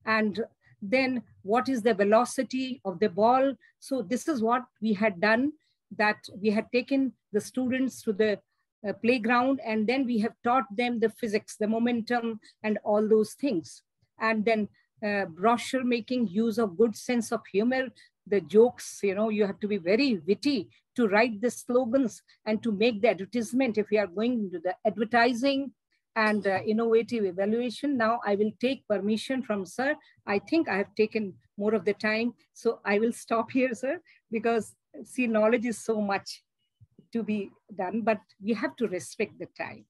and then what is the velocity of the ball. So this is what we had done that we had taken the students to the uh, playground and then we have taught them the physics the momentum and all those things. And then uh, brochure making use of good sense of humor the jokes you know you have to be very witty to write the slogans and to make the advertisement if you are going into the advertising and uh, innovative evaluation. Now I will take permission from sir. I think I have taken more of the time. So I will stop here, sir, because see, knowledge is so much to be done, but we have to respect the time.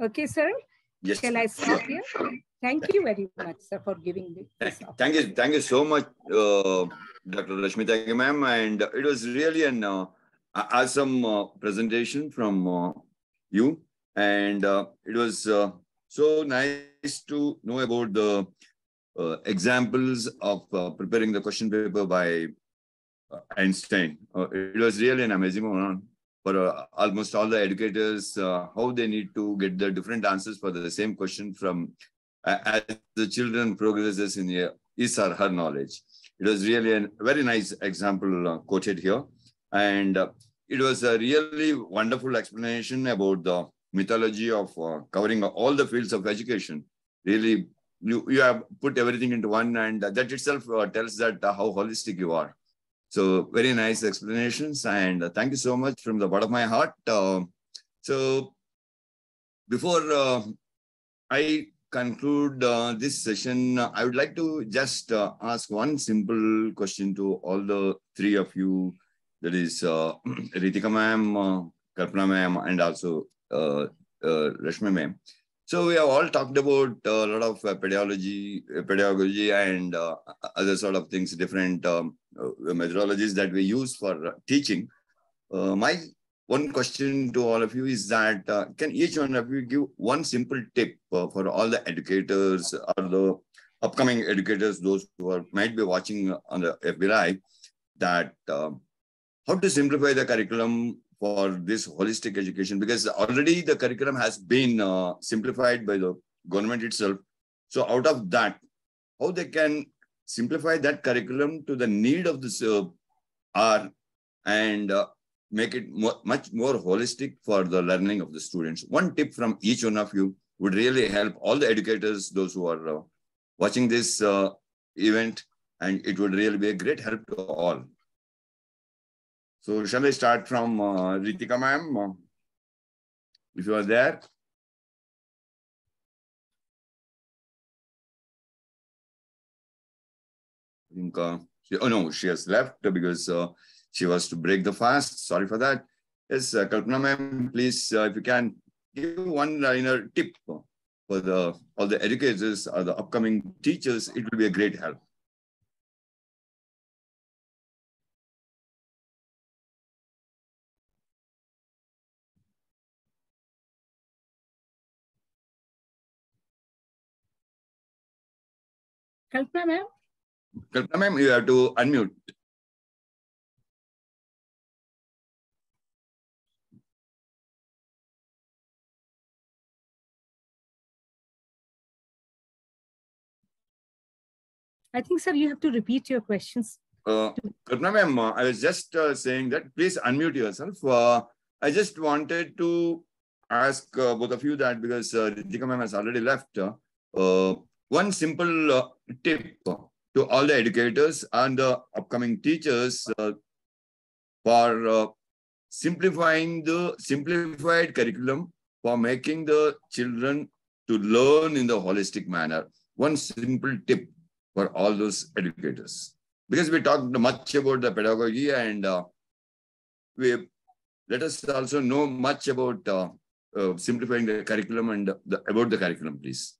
Okay, sir? Yes. Shall I stop here? Thank you very much, sir, for giving me Thank, thank you, thank you so much, uh, Dr. Rashmita ma'am, and it was really an uh, awesome uh, presentation from uh, you, and uh, it was uh, so nice to know about the uh, examples of uh, preparing the question paper by uh, Einstein. Uh, it was really an amazing one for almost all the educators, how they need to get the different answers for the same question from as the children progresses in his or her knowledge. It was really a very nice example quoted here. And it was a really wonderful explanation about the mythology of uh, covering all the fields of education. Really, you, you have put everything into one and that itself uh, tells that uh, how holistic you are. So very nice explanations and uh, thank you so much from the bottom of my heart. Uh, so before uh, I conclude this session, I would like to just ask one simple question to all the three of you. That is *clears throat* Ritika ma'am, Kalpana ma'am, and also uh, uh, Rashmi ma'am. So we have all talked about a lot of uh, pedagogy, uh, pedagogy, and uh, other sort of things, different um, uh, methodologies that we use for uh, teaching. Uh, my one question to all of you is that uh, can each one of you give one simple tip uh, for all the educators or the upcoming educators, those who are, might be watching on the FBI, that uh, how to simplify the curriculum for this holistic education? Because already the curriculum has been uh, simplified by the government itself. So out of that, how they can simplify that curriculum to the need of this uh, hour and uh, make it more, much more holistic for the learning of the students. One tip from each one of you would really help all the educators, those who are uh, watching this uh, event, and it would really be a great help to all. So shall I start from uh, Ritika ma'am? If you are there. I think, uh, she, oh no, she has left because uh, she was to break the fast. Sorry for that. Yes, uh, Kalpana ma'am, please, uh, if you can give one liner tip for the all the educators or the upcoming teachers, it will be a great help. Kalpana ma'am? Kalpana ma'am, you have to unmute. I think, sir, you have to repeat your questions. Uh, Kalpana ma'am, uh, I was just uh, saying that please unmute yourself. Uh, I just wanted to ask uh, both of you that because uh, Ritika ma'am has already left. Uh, uh, one simple uh, tip to all the educators and the upcoming teachers uh, for uh, simplifying the simplified curriculum for making the children to learn in the holistic manner. One simple tip for all those educators. Because we talked much about the pedagogy and uh, we let us also know much about uh, uh, simplifying the curriculum and the, about the curriculum, please.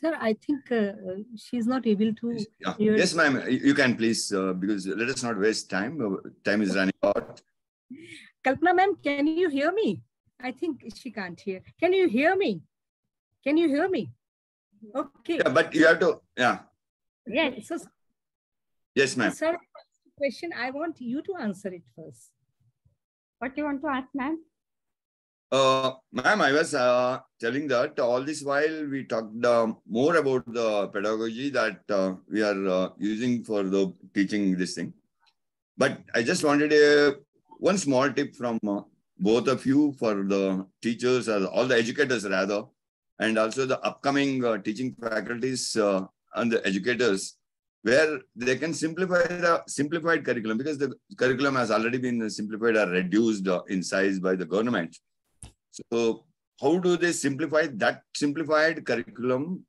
Sir, I think uh, she's not able to. Yeah. hear- Yes, ma'am. You you can please, uh, because let us not waste time. Uh, Time is running out. Kalpana ma'am, can you hear me? I think she can't hear. Can you hear me? Can you hear me? Okay. Yeah, but you have to, yeah. Yes. So, Yes, ma'am. sir, question, I want you to answer it first. What do you want to ask, ma'am? Uh, ma'am, I was uh, telling that all this while we talked uh, more about the pedagogy that uh, we are uh, using for the teaching this thing. But I just wanted a one small tip from uh, both of you for the teachers or all the educators rather, and also the upcoming uh, teaching faculties uh, and the educators, where they can simplify the simplified curriculum because the curriculum has already been simplified or reduced uh, in size by the government. So how do they simplify that simplified curriculum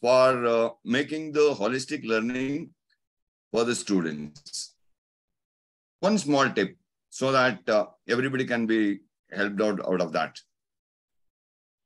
for uh, making the holistic learning for the students? One small tip so that uh, everybody can be helped out, out of that.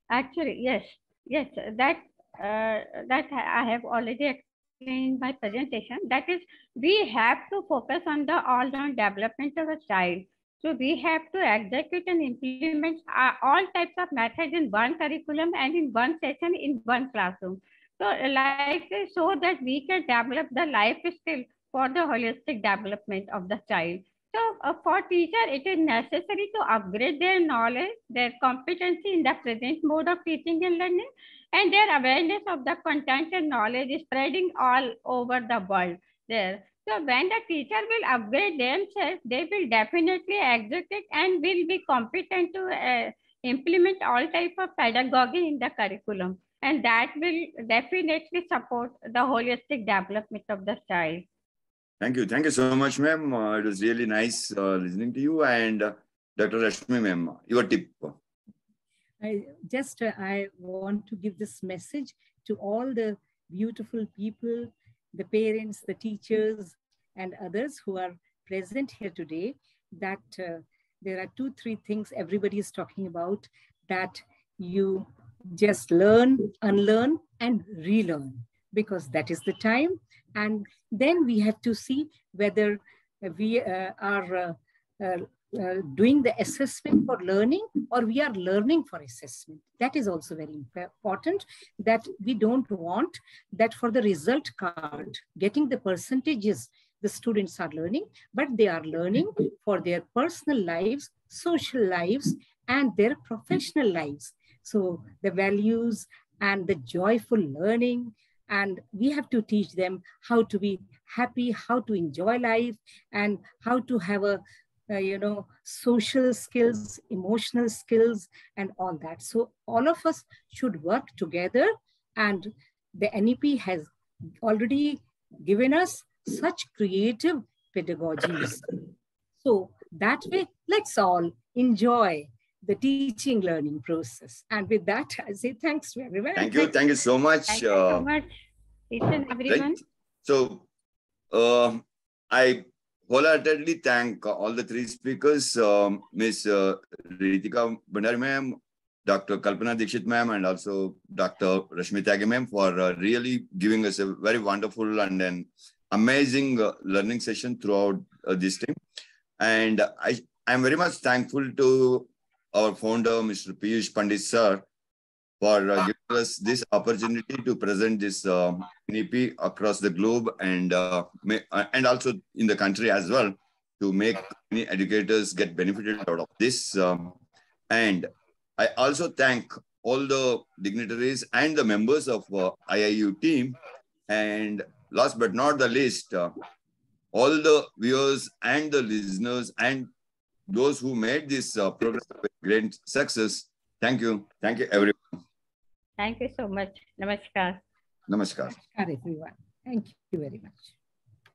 Actually, yes, yes, that uh, that I have already explained in my presentation. That is, we have to focus on the all-round development of a child. So we have to execute and implement uh, all types of methods in one curriculum and in one session in one classroom. So like so that we can develop the life skill for the holistic development of the child. So uh, for teacher, it is necessary to upgrade their knowledge, their competency in the present mode of teaching and learning, and their awareness of the content and knowledge is spreading all over the world there. So when the teacher will upgrade themselves, they will definitely execute and will be competent to uh, implement all type of pedagogy in the curriculum. And that will definitely support the holistic development of the child. Thank you. Thank you so much, ma'am. Uh, it was really nice uh, listening to you. And uh, Dr. Rashmi, ma'am, your tip. I just uh, I want to give this message to all the beautiful people, the parents, the teachers, and others who are present here today. That uh, there are two, three things everybody is talking about that you just learn, unlearn, and relearn. because that is the time. And then we have to see whether we uh, are uh, uh, doing the assessment for learning or we are learning for assessment. That is also very important that we don't want that for the result card, getting the percentages the students are learning, but they are learning for their personal lives, social lives, and their professional lives. So the values and the joyful learning, and we have to teach them how to be happy, how to enjoy life, and how to have a uh, you know, social skills, emotional skills, and all that. So all of us should work together and the NEP has already given us such creative pedagogies. So that way, let's all enjoy the teaching learning process. And with that, *laughs* I say thanks to everyone. Thank you. Thank you so much. Thank you so much, each and everyone. Right. So uh, I wholeheartedly thank all the three speakers, um, Ms. Uh, Ritika Bhandari ma'am, Dr. Kalpana Dikshit ma'am, and also Dr. Rashmi Tyagi ma'am for uh, really giving us a very wonderful and an amazing uh, learning session throughout uh, this time. And I am very much thankful to our founder, Mr. Peeyush Pandit sir, for uh, giving us this opportunity to present this uh, NEP across the globe and uh, uh, and also in the country as well to make many educators get benefited out of this. Um, and I also thank all the dignitaries and the members of uh, IIU team. And last but not the least, uh, all the viewers and the listeners and those who made this uh, program a great success. Thank you. Thank you, everyone. Thank you so much. Namaskar. Namaskar. Namaskar, everyone. Thank you very much.